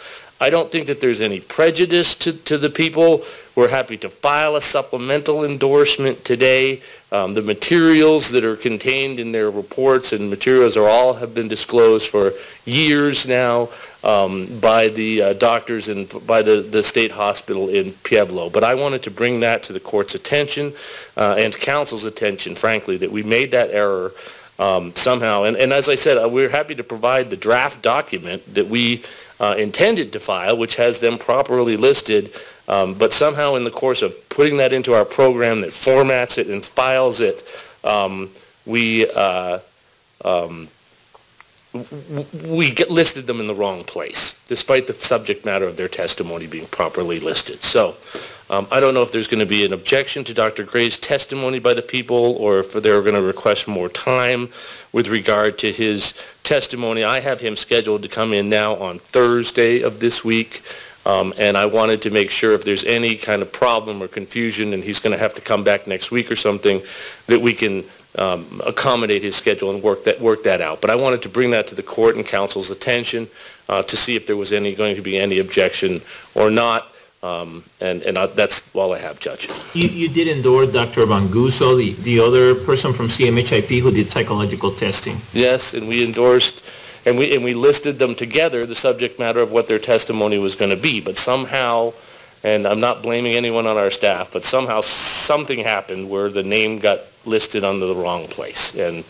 I don't think that there's any prejudice to, to the people. We're happy to file a supplemental endorsement today. Um, the materials that are contained in their reports and materials are all have been disclosed for years now um, by the uh, doctors and by the, the state hospital in Pueblo. But I wanted to bring that to the court's attention uh, and counsel's attention, frankly, that we made that error um, somehow. And, and as I said, uh, we're happy to provide the draft document that we uh, intended to file, which has them properly listed. Um, but somehow in the course of putting that into our program that formats it and files it, um, we uh, um, we get- listed them in the wrong place, despite the subject matter of their testimony being properly listed. So um, I don't know if there's going to be an objection to Dr. Gray's testimony by the people, or if they're going to request more time with regard to his testimony. I have him scheduled to come in now on Thursday of this week, um, and I wanted to make sure if there's any kind of problem or confusion, and he's going to have to come back next week or something, that we can um, accommodate his schedule and work that, work that out. But I wanted to bring that to the court and council's attention uh, to see if there was any, going to be any objection or not. Um, And, and I- that's all I have, Judge. You, you did endorse Dr. Manguso, the, the other person from CMHIP who did psychological testing. Yes, and we endorsed, and we, and we listed them together, the subject matter of what their testimony was going to be. But somehow, and I'm not blaming anyone on our staff, but somehow something happened where the name got listed under the wrong place. And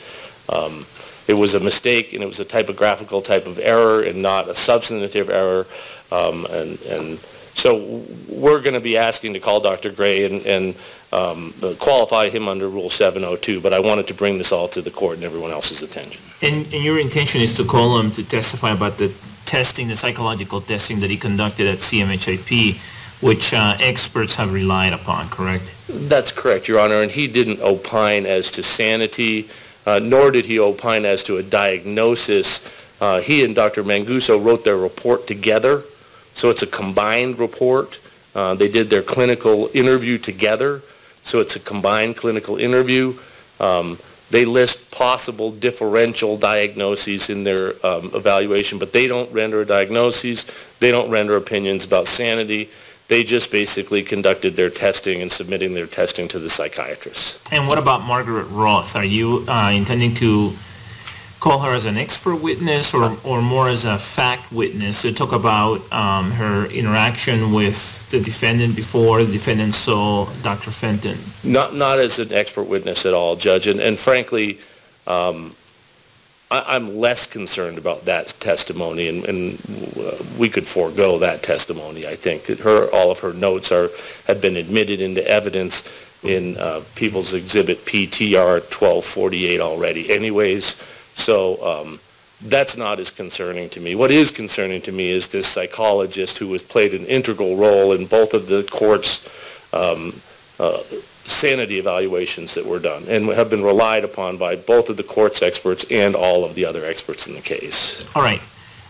um, it was a mistake, and it was a typographical type of error and not a substantive error. Um, And, and so we're going to be asking to call Dr. Gray and, and um, qualify him under Rule 702, but I wanted to bring this all to the court and everyone else's attention. And, and your intention is to call him to testify about the testing, the psychological testing that he conducted at CMHIP, which uh, experts have relied upon, correct? That's correct, Your Honor, and he didn't opine as to sanity, uh, nor did he opine as to a diagnosis. Uh, He and Dr. Manguso wrote their report together, so it's a combined report. Uh, They did their clinical interview together, so it's a combined clinical interview. Um, They list possible differential diagnoses in their um, evaluation, but they don't render a diagnosis, they don't render opinions about sanity. They just basically conducted their testing and submitting their testing to the psychiatrist. And what about Margaret Roth? Are you uh, intending to call her as an expert witness or, or more as a fact witness to talk about um, her interaction with the defendant before the defendant saw Dr. Fenton? Not, not as an expert witness at all, Judge, and, and frankly, um, I, I'm less concerned about that testimony, and, and we could forego that testimony, I think. Her, all of her notes are, have been admitted into evidence in uh, People's Exhibit PTR 1248 already anyways, so um, that's not as concerning to me. What is concerning to me is this psychologist who has played an integral role in both of the court's um, uh, sanity evaluations that were done and have been relied upon by both of the court's experts and all of the other experts in the case. All right.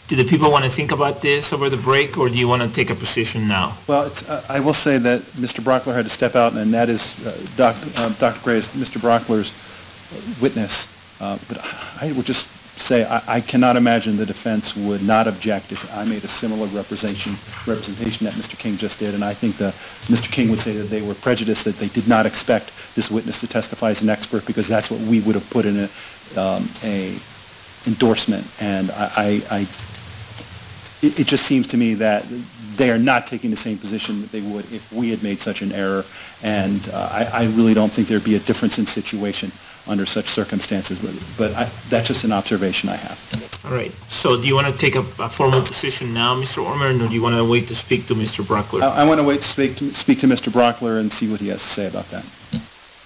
Do the people want to think about this over the break, or do you want to take a position now? Well, it's, uh, I will say that Mr. Brauchler had to step out, and that is uh, Doc- uh, Dr. Gray is Mr. Brauchler's witness. Uh, But I would just say, I I cannot imagine the defense would not object if I made a similar representation, representation that Mr. King just did, and I think the, Mr. King would say that they were prejudiced, that they did not expect this witness to testify as an expert, because that's what we would have put in a, um, a endorsement, and I, I, I- it, it just seems to me that they are not taking the same position that they would if we had made such an error, and uh, I, I really don't think there'd be a difference in situation under such circumstances, but, but I, that's just an observation I have. All right. So do you want to take a, a formal position now, Mr. Orman, or do you want to wait to speak to Mr. Brauchler? I, I want to wait to speak, to speak to Mr. Brauchler and see what he has to say about that.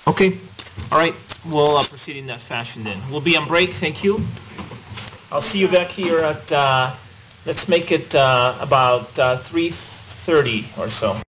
Okay, all right, we'll uh, proceed in that fashion then. We'll be on break, thank you. I'll see you back here at, uh, let's make it uh, about uh, 3:30 or so.